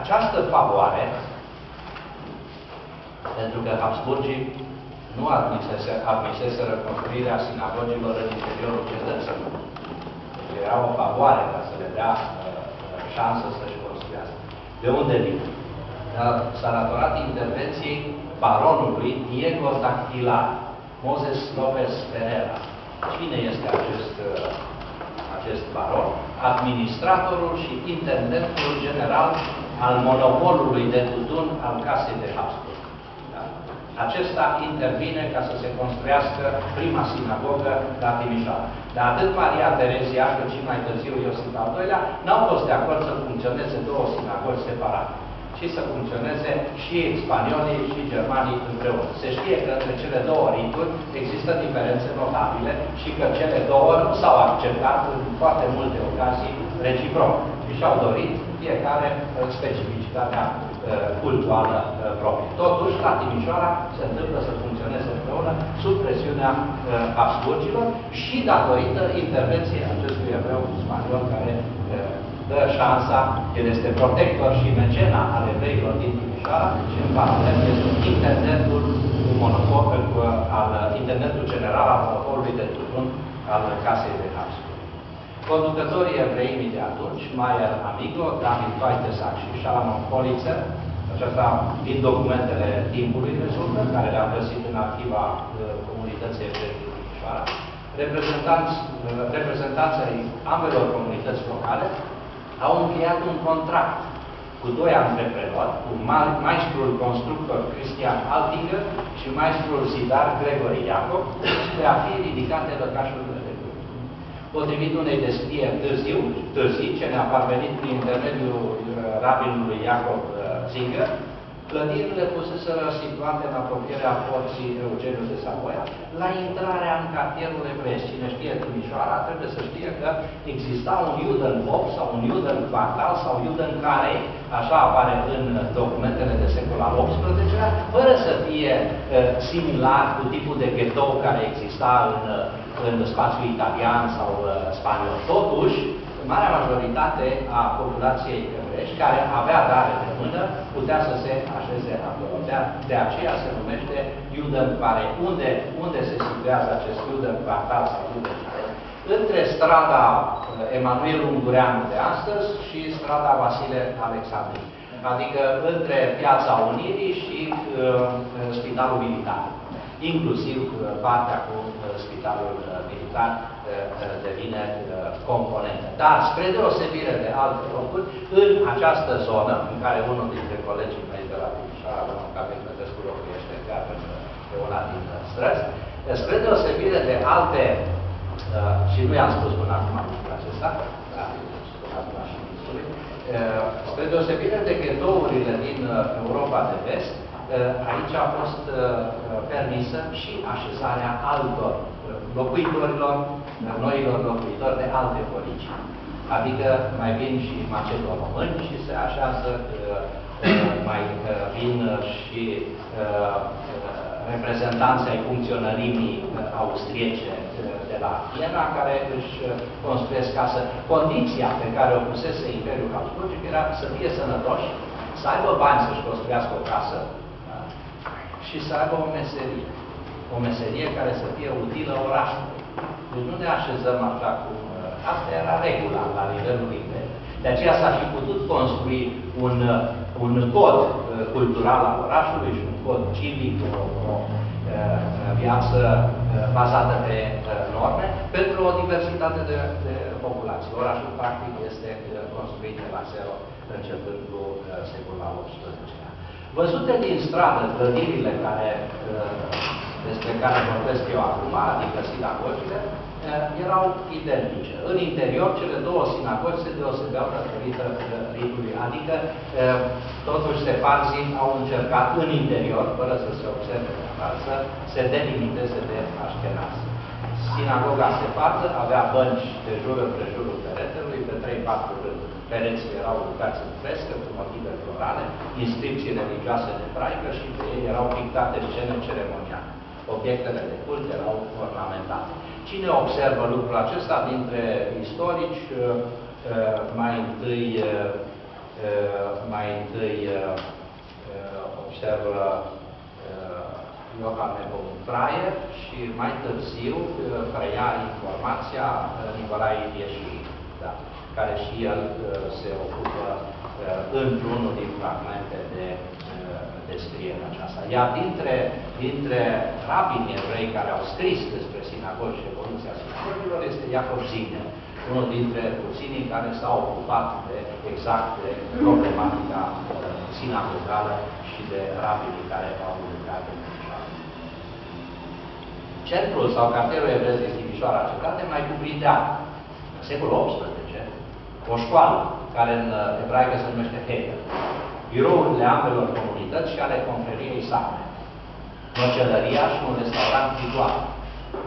Această favoare, pentru că Habsburgii nu admisese, admiseseră construirea sinagogilor în interiorul cetății. Deci era o favoare ca să le dea uh, șansă să-și construiască. De unde vine? Uh, S-a datorat intervenției baronului Diego Dactilar, Moses Lopez Pereira. Cine este acest, uh, acest baron? Administratorul și intendentul general al monopolului de tutun al casei de Habsburg. Da? Acesta intervine ca să se construiască prima sinagogă la Timișoara. Dar atât Maria Terezia cât și mai târziu Iosif al II-lea n-au fost de acord să funcționeze două sinagogi separate și să funcționeze și spaniolii și germanii împreună. Se știe că între cele două rituri există diferențe notabile și că cele două nu s-au acceptat în foarte multe ocazii reciproc și și-au dorit fiecare specificitatea uh, cultuală uh, proprie. Totuși, la Timișoara se întâmplă să funcționeze împreună sub presiunea uh, Habsburgilor și datorită intervenției acestui evreu spaniol care dă șansa, el este protector și mecena al evreilor din Timișoara și în paralel este intendentul monopol, al intendentul general al monopolului de tutun al casei de Habsburg. Conducătorii evreimii de atunci, Maier Amigo, David Weitesac și Shalamon Politzer, aceasta din documentele timpului rezultă, care le-am găsit în arhiva uh, comunității evrei din Timișoara, reprezentanți, uh, reprezentanții ambelor comunități locale, au încheiat un contract cu doi antreprenori, cu maestrul constructor Cristian Altinger și maestrul zidar Gregory Iacob, de a fi ridicate lăcașurile de lucru. Potrivit unei descrieri târziu, târzii, ce ne-a parvenit prin intermediul uh, rabinului Iacob Zinger, Clădirile fuseseră situate în apropierea porții Eugeniu de Savoia, la intrarea în cartierul evreiesc. Cine știe Timișoara trebuie să știe că exista un Judenhof sau un Juden quartal sau Juden care, așa apare în documentele de secol al XVIII-lea, fără să fie uh, similar cu tipul de ghetou care exista în, în spațiul italian sau uh, spaniol. Totuși, marea majoritate a populației evrești, care avea dare de mână, putea să se așeze acolo. De, de aceea se numește Judenquare. Unde, unde se situează acest Judenquartal sau Judenquare? Între strada uh, Emanuel Ungureanu de astăzi și strada Vasile Alexandru. Adică între Piața Unirii și uh, Spitalul Militar inclusiv uh, partea cu uh, spitalul uh, militar devine componentă. Dar, spre deosebire de alte locuri, în această zonă, în care unul dintre colegii mei de la Timișoara, domnul Camil Mătescu, locuiește chiar pe una din străzi, spre deosebire de alte, și nu i-am spus până acum lucrul acesta, da, spus acum și spre deosebire de ghetourile din Europa de Vest, aici a fost permisă și așezarea altor locuitorilor, noilor locuitori de alte origini. Adică mai vin și macedon-români și se așează, mai vin și reprezentanții ai funcționărimii austriece de la Viena, care își construiesc casă. Condiția pe care o pusese Imperiul Habsburgic era să fie sănătoși, să aibă bani să-și construiască o casă, și să aibă o meserie. O meserie care să fie utilă orașului. Deci nu ne așezăm așa cum... Uh, asta era regula la nivelul imperiu. De aceea s-a și putut construi un, uh, un cod uh, cultural al orașului și un cod civic, o, o viață bazată pe norme, pentru o diversitate de, de populație. Orașul, practic, este construit de la zero, începând cu secolul al XVIII. Văzute din stradă clădirile care, uh, despre care vorbesc eu acum, adică sinagogile, uh, erau identice. În interior, cele două sinagogi se deosebeau datorită uh, ritului, adică totuși separzii au încercat în interior, fără să se observe să se delimiteze de aștenaz. Sinagoga separză avea bănci de jur împrejurul peretelui, pe 3-4 rânduri. Pereții erau lucrați în frescă cu motive florale, inscripții religioase de braică și pe ei erau pictate scene ceremoniale. Obiectele de cult erau ornamentate. Cine observă lucrul acesta dintre istorici, uh, uh, mai întâi, uh, mai întâi observă Iohan Nepomuk Fraier și mai târziu preia informația Nicolae Ieși, da, care și el se ocupă într-unul din fragmente de descriere aceasta. Iar dintre, dintre rabinii evrei care au scris despre sinagogi și evoluția sinagogilor este Iacob Zine, unul dintre puținii care s-au ocupat de exact de problematica sinagogală și de rabinii care au lucrat în Timișoara. Centrul sau cartierul evresc din Timișoara, cetate, mai cuprindea în secolul XVIII o școală care în uh, ebraică se numește Heder, birourile ambelor comunități și ale confreriei sale, măcelăria și un restaurant ritual,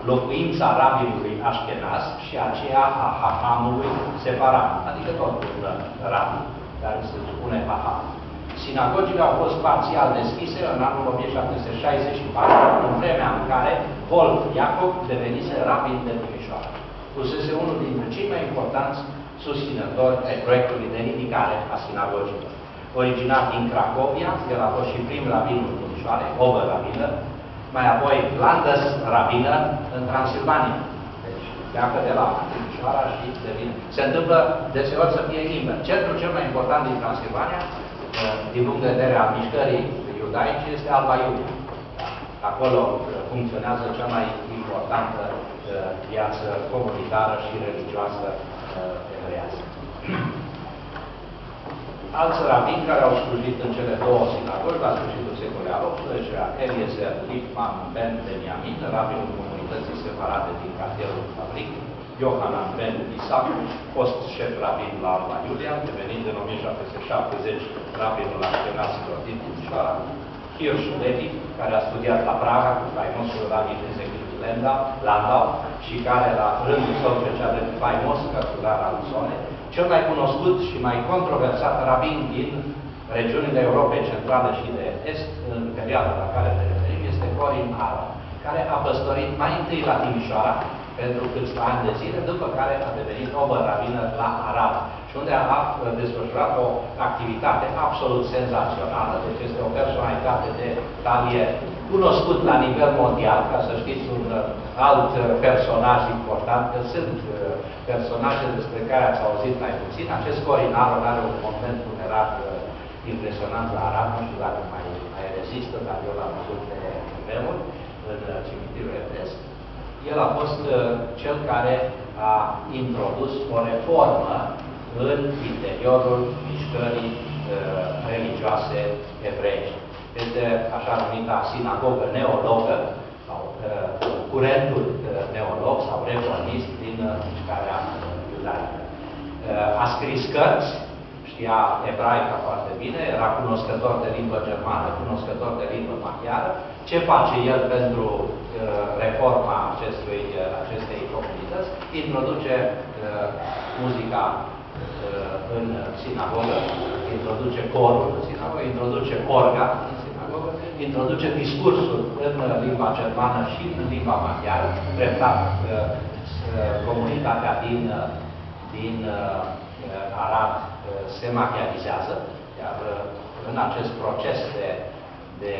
locuința rabinului Ashkenaz și aceea a Hahamului separat, adică tot un rabin, care se spune Haham. Sinagogile au fost parțial deschise în anul 1764, în vremea în care Wolf Iacob devenise rabin de Timișoara. Fusese unul dintre cei mai importanți susținători ai proiectului de ridicare a sinagogilor. Originat din Cracovia, el a fost și prim rabinul Timișoare, Ober rabină, mai apoi Landes rabină în Transilvania. Deci pleacă de la Timișoara și devine. Se întâmplă deseori să fie invers. Centrul cel mai important din Transilvania, eh, din punct de vedere al mișcării iudaice, este Alba Iulia. Acolo eh, funcționează cea mai importantă eh, viață comunitară și religioasă evreiască. [CLEARS THROAT] Alți rabini care au slujit în cele două sinagogi la sfârșitul secolului al XVIII-lea, Eliezer Lichtman Ben Beniamin, rabinul comunității separate din cartierul Fabric, Johanan ben Isaac, fost șef rabin la Alba Iulia, devenind în 1770 rabinul Ashkenazilor din Timișoara, Hirsch Levi, care a studiat la Praga cu faimosul rabin Ezechiel Landau și care la rândul său trecea de faimos cărturar al zone, cel mai cunoscut și mai controversat rabin din regiunile Europei Centrale și de Est, în perioada la care ne referim, este Corin Ara, care a păstorit mai întâi la Timișoara, pentru câțiva ani de zile, după care a devenit obă rabină la Arad și unde a desfășurat o activitate absolut senzațională, deci este o personalitate de talie cunoscut la nivel mondial, ca să știți un alt personaj important, că sunt uh, personaje despre care ați auzit mai puțin. Acest Corinar are un moment funerar uh, impresionant la Arad, nu știu dacă mai, mai rezistă, dar eu l-am văzut pe vremuri în uh, cimitirul evresc el a fost uh, cel care a introdus o reformă în interiorul mișcării uh, religioase evreiești. Este așa numita sinagogă neologă, sau uh, curentul neolog sau reformist din mișcarea iudaică. A scris cărți, știa ebraica foarte bine, era cunoscător de limbă germană, cunoscător de limbă maghiară. Ce face el pentru reforma acestui, acestei comunități, introduce uh, muzica uh, în sinagogă, introduce corul în sinagogă, introduce orga în sinagogă, introduce discursul în limba germană și în limba maghiară, treptat uh, comunitatea din, din Arad se maghiarizează, iar în acest proces de de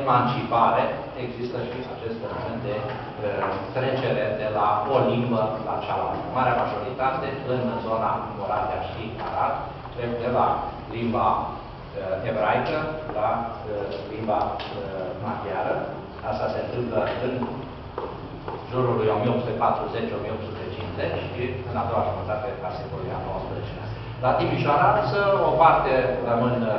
emancipare, există și acest element de uh, trecere de la o limbă la cealaltă. Marea majoritate în zona Moravia și Arad trec de la limba uh, ebraică la uh, limba uh, maghiară. Asta se întâmplă în jurul lui 1840-1850 și în a doua jumătate a secolului XIX. La Timișoara, însă, o parte rămân uh,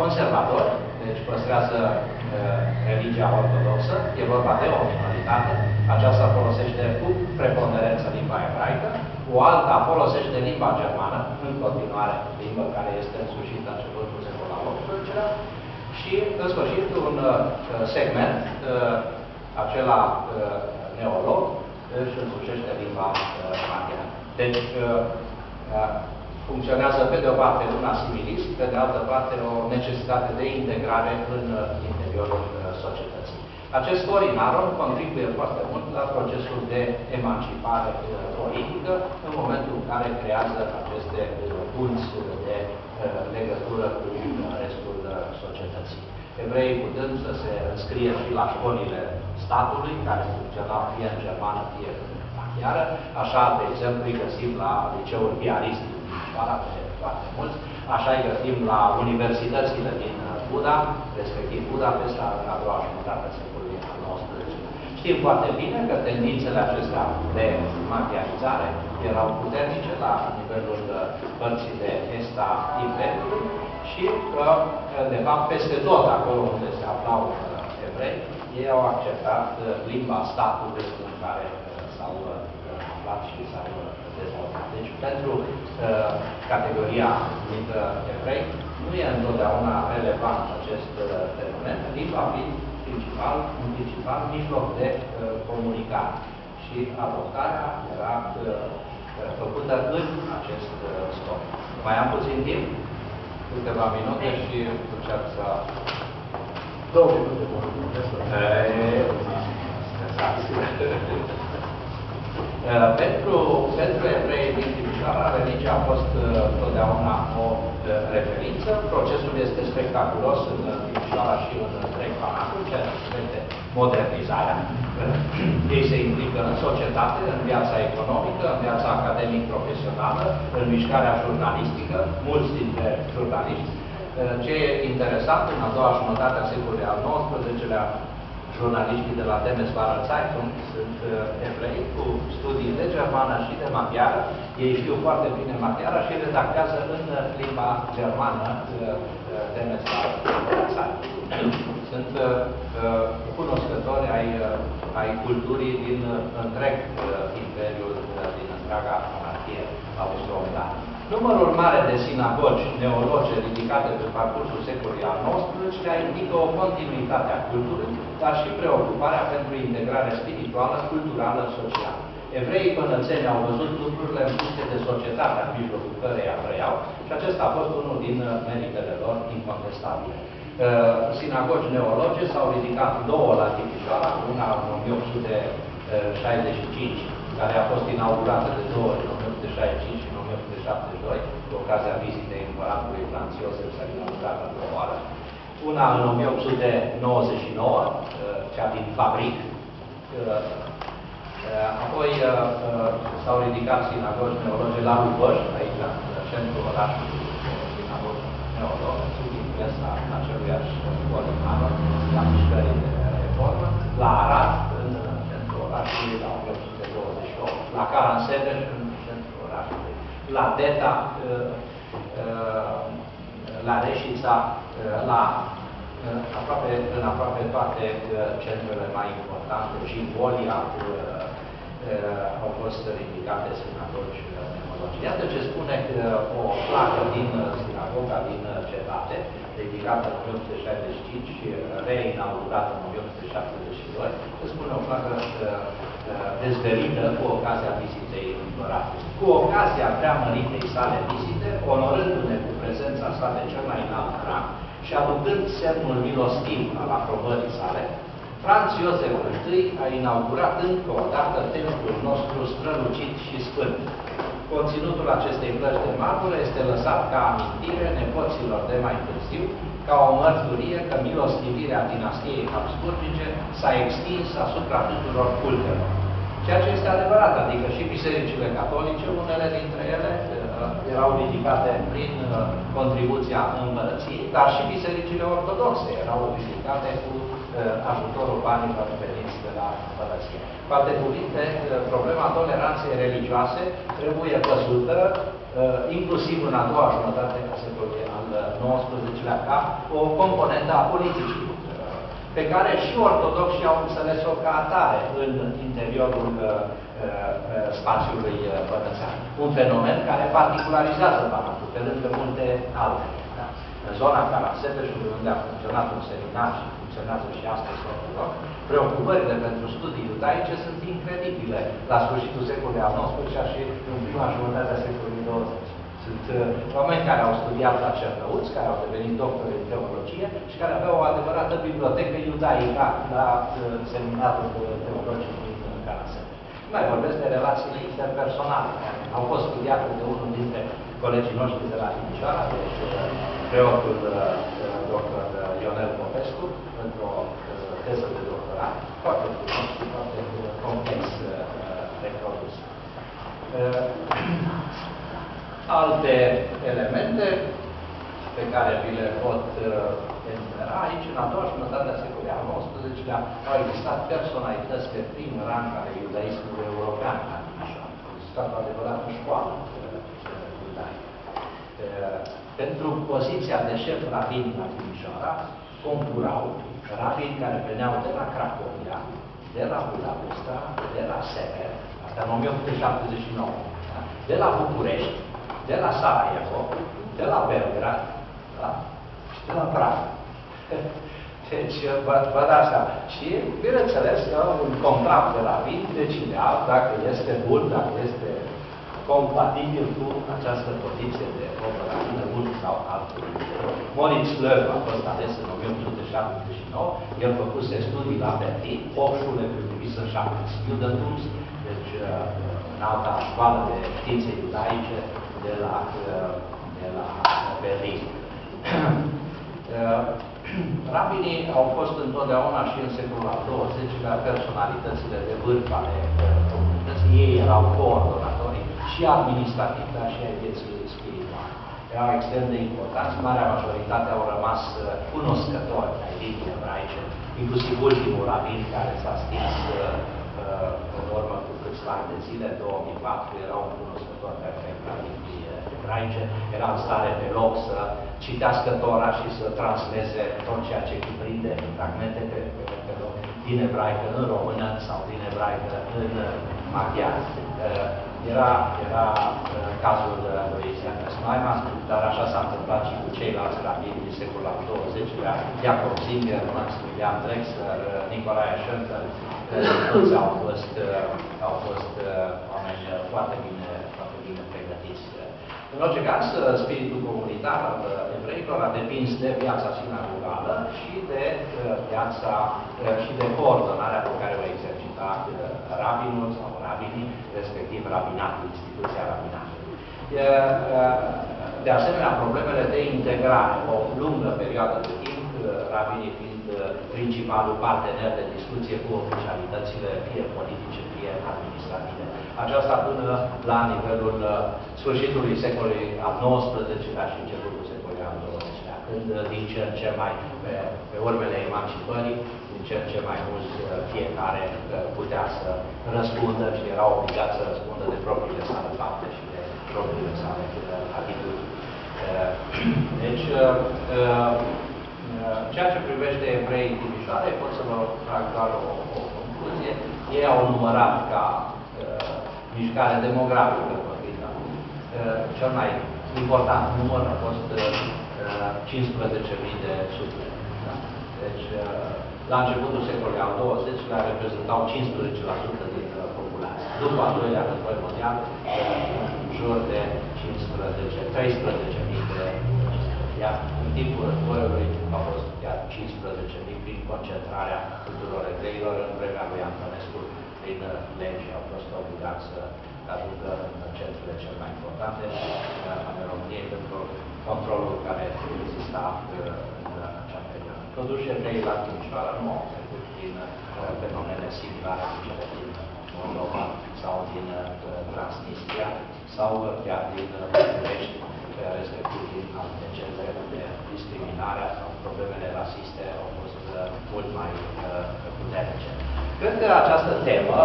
conservatori, deci păstrează uh, religia ortodoxă, e vorba de o minoritate, aceasta folosește cu preponderență limba ebraică, o alta folosește limba germană, în continuare limba care este însușită început cu secolul al XVIII-lea, și, în sfârșit, un uh, segment, uh, acela uh, neolog, își însușește limba uh, maghiară. Deci, uh, uh, funcționează pe de o parte un asimilism, pe de altă parte o necesitate de integrare în uh, interiorul uh, societății. Acest Aron contribuie foarte mult la procesul de emancipare uh, politică în momentul în care creează aceste punți de legătură cu restul societății. Evreii putând să se înscrie și la școlile statului, care funcționau fie în germană, fie în maghiară, așa, de exemplu, îi găsim la liceul piarist Timișoara, pe foarte mulți. Așa îi găsim la universitățile din Buda, respectiv Budapesta, în a doua jumătate a secolului al XIX. Știm foarte bine că tendințele acestea de materializare erau puternice la nivelul părții de est a Imperiului și că, de fapt, peste tot acolo unde se aflau evrei, ei au acceptat limba statului în care s-au aflat și s-au dezvoltat. Deci, pentru uh, categoria dintre evrei, nu e întotdeauna relevant acest uh, fenomen, limba fiind principal, un principal mijloc de uh, comunicare. Și adoptarea era uh, făcută în acest uh, scop. Mai am puțin timp, câteva minute și încerc să... Două minute, Uh, pentru, pentru evrei din Timișoara, religia a fost uh, totdeauna o uh, referință. Procesul este spectaculos în Timișoara și în întreg Banacul, ceea ce privește modernizarea. Ei se implică în societate, în viața economică, în viața academic-profesională, în mișcarea jurnalistică, mulți dintre jurnaliști. Ce e interesant, în a doua jumătate a secolului al XIX-lea, jurnaliștii de la Temesvarer Zeitung sunt uh, evrei cu studii de germană și de maghiară. Ei știu foarte bine maghiară și redactează în limba germană Temesvarer uh, Zeitung. Sunt uh, cunoscători ai, ai culturii din întreg Imperiul din întreaga monarhie austro-ungară. Numărul mare de sinagogi neologe ridicate pe parcursul secolului al XIX-lea indică o continuitate a culturii, dar și preocuparea pentru integrare spirituală, culturală, socială. Evreii pânățeni au văzut lucrurile în funcție de societatea în mijlocul căreia trăiau și acesta a fost unul din meritele lor incontestabile. Uh, sinagogi neologe s-au ridicat două la Timișoara, una în 1865, care a fost inaugurată de două ori, în 1865 și în 1872, cu ocazia vizitei împăratului Franț Iosef s-a inaugurat a doua oară. Una în 1899, uh, cea din fabric, uh, Apoi s-au ridicat sinagogi neologe la Lubăș, aici, în centrul orașului, sinagogi neologe, sub influența aceluiași Polimană, la mișcării de reformă, la Arad, în centrul orașului, la 1828, la Caransebeș, în centrul orașului, la Deta, la Reșița, la aproape, în aproape toate centrele mai importante, și Bolia, au fost ridicate sinagogi neologi. Iată ce spune că o placă din sinagoga din cetate, ridicată în 1865 și reinaugurată în 1872, se spune o placă dezvelită cu ocazia vizitei împăratului. Cu ocazia preamăritei sale vizite, onorându-ne cu prezența sa de cel mai înalt rang și aducând semnul milostiv al aprobării sale, Franz Iosef I a inaugurat încă o dată templul nostru strălucit și sfânt. Conținutul acestei plăci de marmură este lăsat ca amintire nepoților de mai târziu, ca o mărturie că milostivirea dinastiei Habsburgice s-a extins asupra tuturor cultelor. Ceea ce este adevărat, adică și bisericile catolice, unele dintre ele uh, erau ridicate prin uh, contribuția împărăției, dar și bisericile ortodoxe erau ridicate cu uh, ajutorul banilor veniți de la împărăție. Cu alte cuvinte, problema toleranței religioase trebuie văzută inclusiv în a doua jumătate a secolului al XIX-lea ca o componentă a politicii pe care și ortodoxii au înțeles-o ca atare în interiorul uh, uh, spațiului uh, pătățean. Un fenomen care particularizează Banatul, pe lângă multe alte. Da? În zona Carasebeșului, unde a funcționat un seminar și funcționează și astăzi ortodox, preocupările pentru studii iudaice sunt incredibile la sfârșitul secolului al XIX și în prima jumătate a secolului 20. Sunt uh, oameni care au studiat la Cernăuți, care au devenit doctori în teologie și care aveau o adevărată bibliotecă iudaică la uh, seminarul teologic din Canase. Mai vorbesc de relațiile interpersonale, care au fost studiate de unul dintre colegii noștri de la Timișoara, deci uh, preotul dr. Ionel Popescu, într-o teză de doctorat, foarte frumos și foarte complex reprodus. [CLEARS THROAT] Alte elemente pe care vi le pot uh, enumera aici, în a doua jumătate a secolului al XIX-lea, au existat personalități de prim rang ale iudaismului european la Timișoara. A existat o adevărată școală iudaică. Uh, pentru poziția de șef rabin la Timișoara concurau rabini care veneau de la Cracovia, de la Budapesta, de la Sever, asta în 1879, da? de la București, de la Sarajevo, de la Belgrad, da? și de la Praga. [LAUGHS] Deci, vă, vă dați seama. Și, bineînțeles, că un contract de la vin decidea dacă este bun, dacă este compatibil cu această poziție de om la vină bun sau altul. Moritz Löw a fost ales în 1879, el făcuse studii la Berlin, Hochschule für Wissenschaften Judentums, deci în alta școală de științe iudaice, de la, de la Berlin. [CLEARS THROAT] [CLEARS THROAT] Rabinii au fost întotdeauna și în secolul al XX-lea personalitățile de vârf ale comunității. Ei erau coordonatorii și administrativi, dar și ai vieții spirituale. Erau extrem de importanți, marea majoritate au rămas uh, cunoscători ai limbii ebraice, inclusiv ultimul rabin care s-a stins uh, uh, în urmă cu câțiva ani de zile, 2004, era un cunoscător perfect al limbii ebraice, era în stare pe loc să citească Tora și să transleze tot ceea ce cuprinde fragmente pe, pe, pe loc din ebraică în română sau din ebraică în maghiar. Era, era cazul lui Sianes Neumann, dar așa s-a întâmplat și cu ceilalți rabini din secolul al XX-lea, Jacob Singer, Max William Drexler, Nicolae Schönther, toți au fost, au fost oameni foarte bine, foarte bine pregătiți. În orice caz, spiritul comunitar al evreilor a depins de viața sinagogală și de viața și de coordonarea pe care o exercita rabinul sau rabinii, respectiv rabinatul, instituția rabinatului. De asemenea, problemele de integrare, o lungă perioadă de timp, rabinii fiind principalul partener de discuție cu oficialitățile, fie politice, fie administrative. Aceasta până la nivelul sfârșitului secolului al XIX-lea și începutul secolului al XX-lea, când din ce în ce mai, pe, pe urmele emancipării, din ce în ce mai mult fiecare putea să răspundă și era obligat să răspundă de propriile sale fapte și de propriile sale atitudini. [CLEARS THROAT] Deci, ceea ce privește evreii Timișoare, pot să vă trag doar o, o concluzie. Ei au numărat ca uh, mișcare demografică vorbind uh, cel mai important număr a fost uh, 15.000 de suflete. Da? Deci, uh, la începutul secolului al XX-lea reprezentau 15% din uh, populație. După al doilea război mondial, uh, în jur de 15, 13.000 de iar în timpul războiului au fost chiar 15.000 prin concentrarea tuturor evreilor în vremea lui Antonescu prin legi au fost obligați să aducă în centrele cel mai importante ale României pentru controlul care exista în acea perioadă. Totuși, evreii la Timișoara nu au trecut din fenomene similare cu cele din Moldova sau din Transnistria sau chiar din București, respectiv din alte centre de discriminare sau problemele rasiste au fost mult mai puternice. Cred că această temă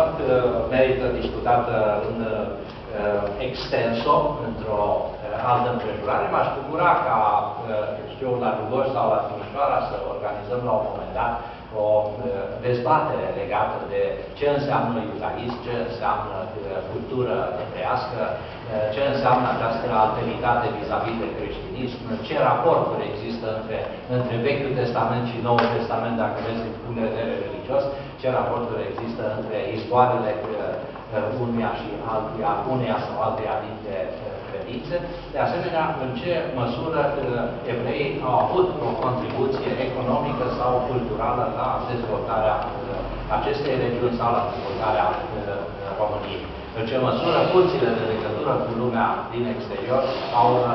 merită discutată în extenso, într-o altă împrejurare. M-aș bucura ca, știu, la Lugoj sau la Timișoara să organizăm la un moment dat o dezbatere legată de ce înseamnă iudaism, ce înseamnă cultură evrească, ce înseamnă această alteritate vis-a-vis -vis de creștinism, ce raporturi există între, între Vechiul Testament și Noul Testament, dacă vreți din punct de vedere religios, ce raporturi există între izboarele unuia și altuia, uneia sau alteia dintre credințe. De asemenea, în ce măsură evreii au avut o contribuție economică sau culturală la dezvoltarea acestei regiuni sau la dezvoltarea României. În ce măsură funcțiile de legătură cu lumea din exterior au uh,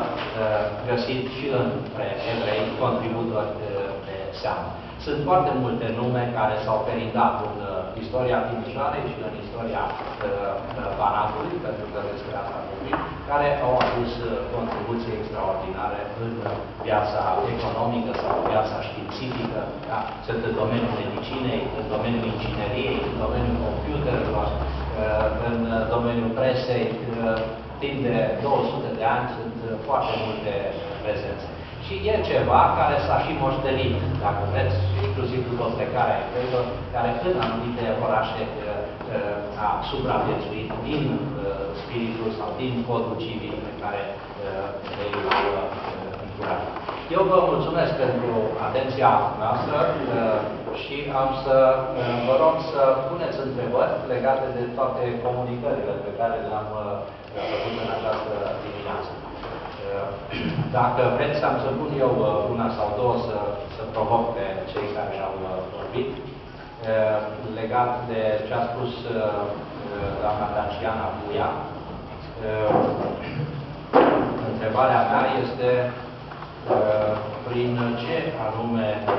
găsit și între evrei contributori uh, de seamă. Sunt foarte multe nume care s-au perindat în uh, istoria Timișoarei și în istoria uh, Banatului, pentru că despre asta vorbim, care au adus uh, contribuții extraordinare în viața economică sau viața științifică. Da? Sunt în domeniul medicinei, în domeniul ingineriei, în domeniul computerelor, uh, în domeniul presei. Uh, timp de 200 de ani sunt uh, foarte multe prezențe. Și e ceva care s-a și moștenit, dacă vreți, inclusiv după plecarea evreilor, care în anumite orașe uh, a supraviețuit din uh, spiritul sau din codul civil pe care ei l-au încurajat. Eu vă mulțumesc pentru atenția noastră și am să vă rog să puneți întrebări legate de toate comunicările pe care le-am făcut în această dimineață. Dacă vreți, am să pun eu uh, una sau două să, să provoc pe cei care au uh, vorbit, uh, legat de ce a spus doamna Daciana Buia. Întrebarea mea este prin ce anume sau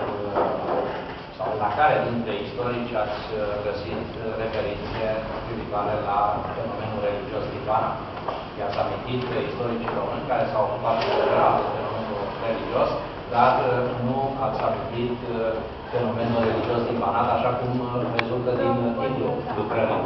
la care dintre istorici ați găsit referințe privitoare la fenomenul religios din Banat? i-ați amintit pe istoricii români care s-au ocupat în general de fenomenul religios, dar uh, nu ați amintit uh, fenomenul religios din Banat, așa cum uh, rezultă din titlul lucrării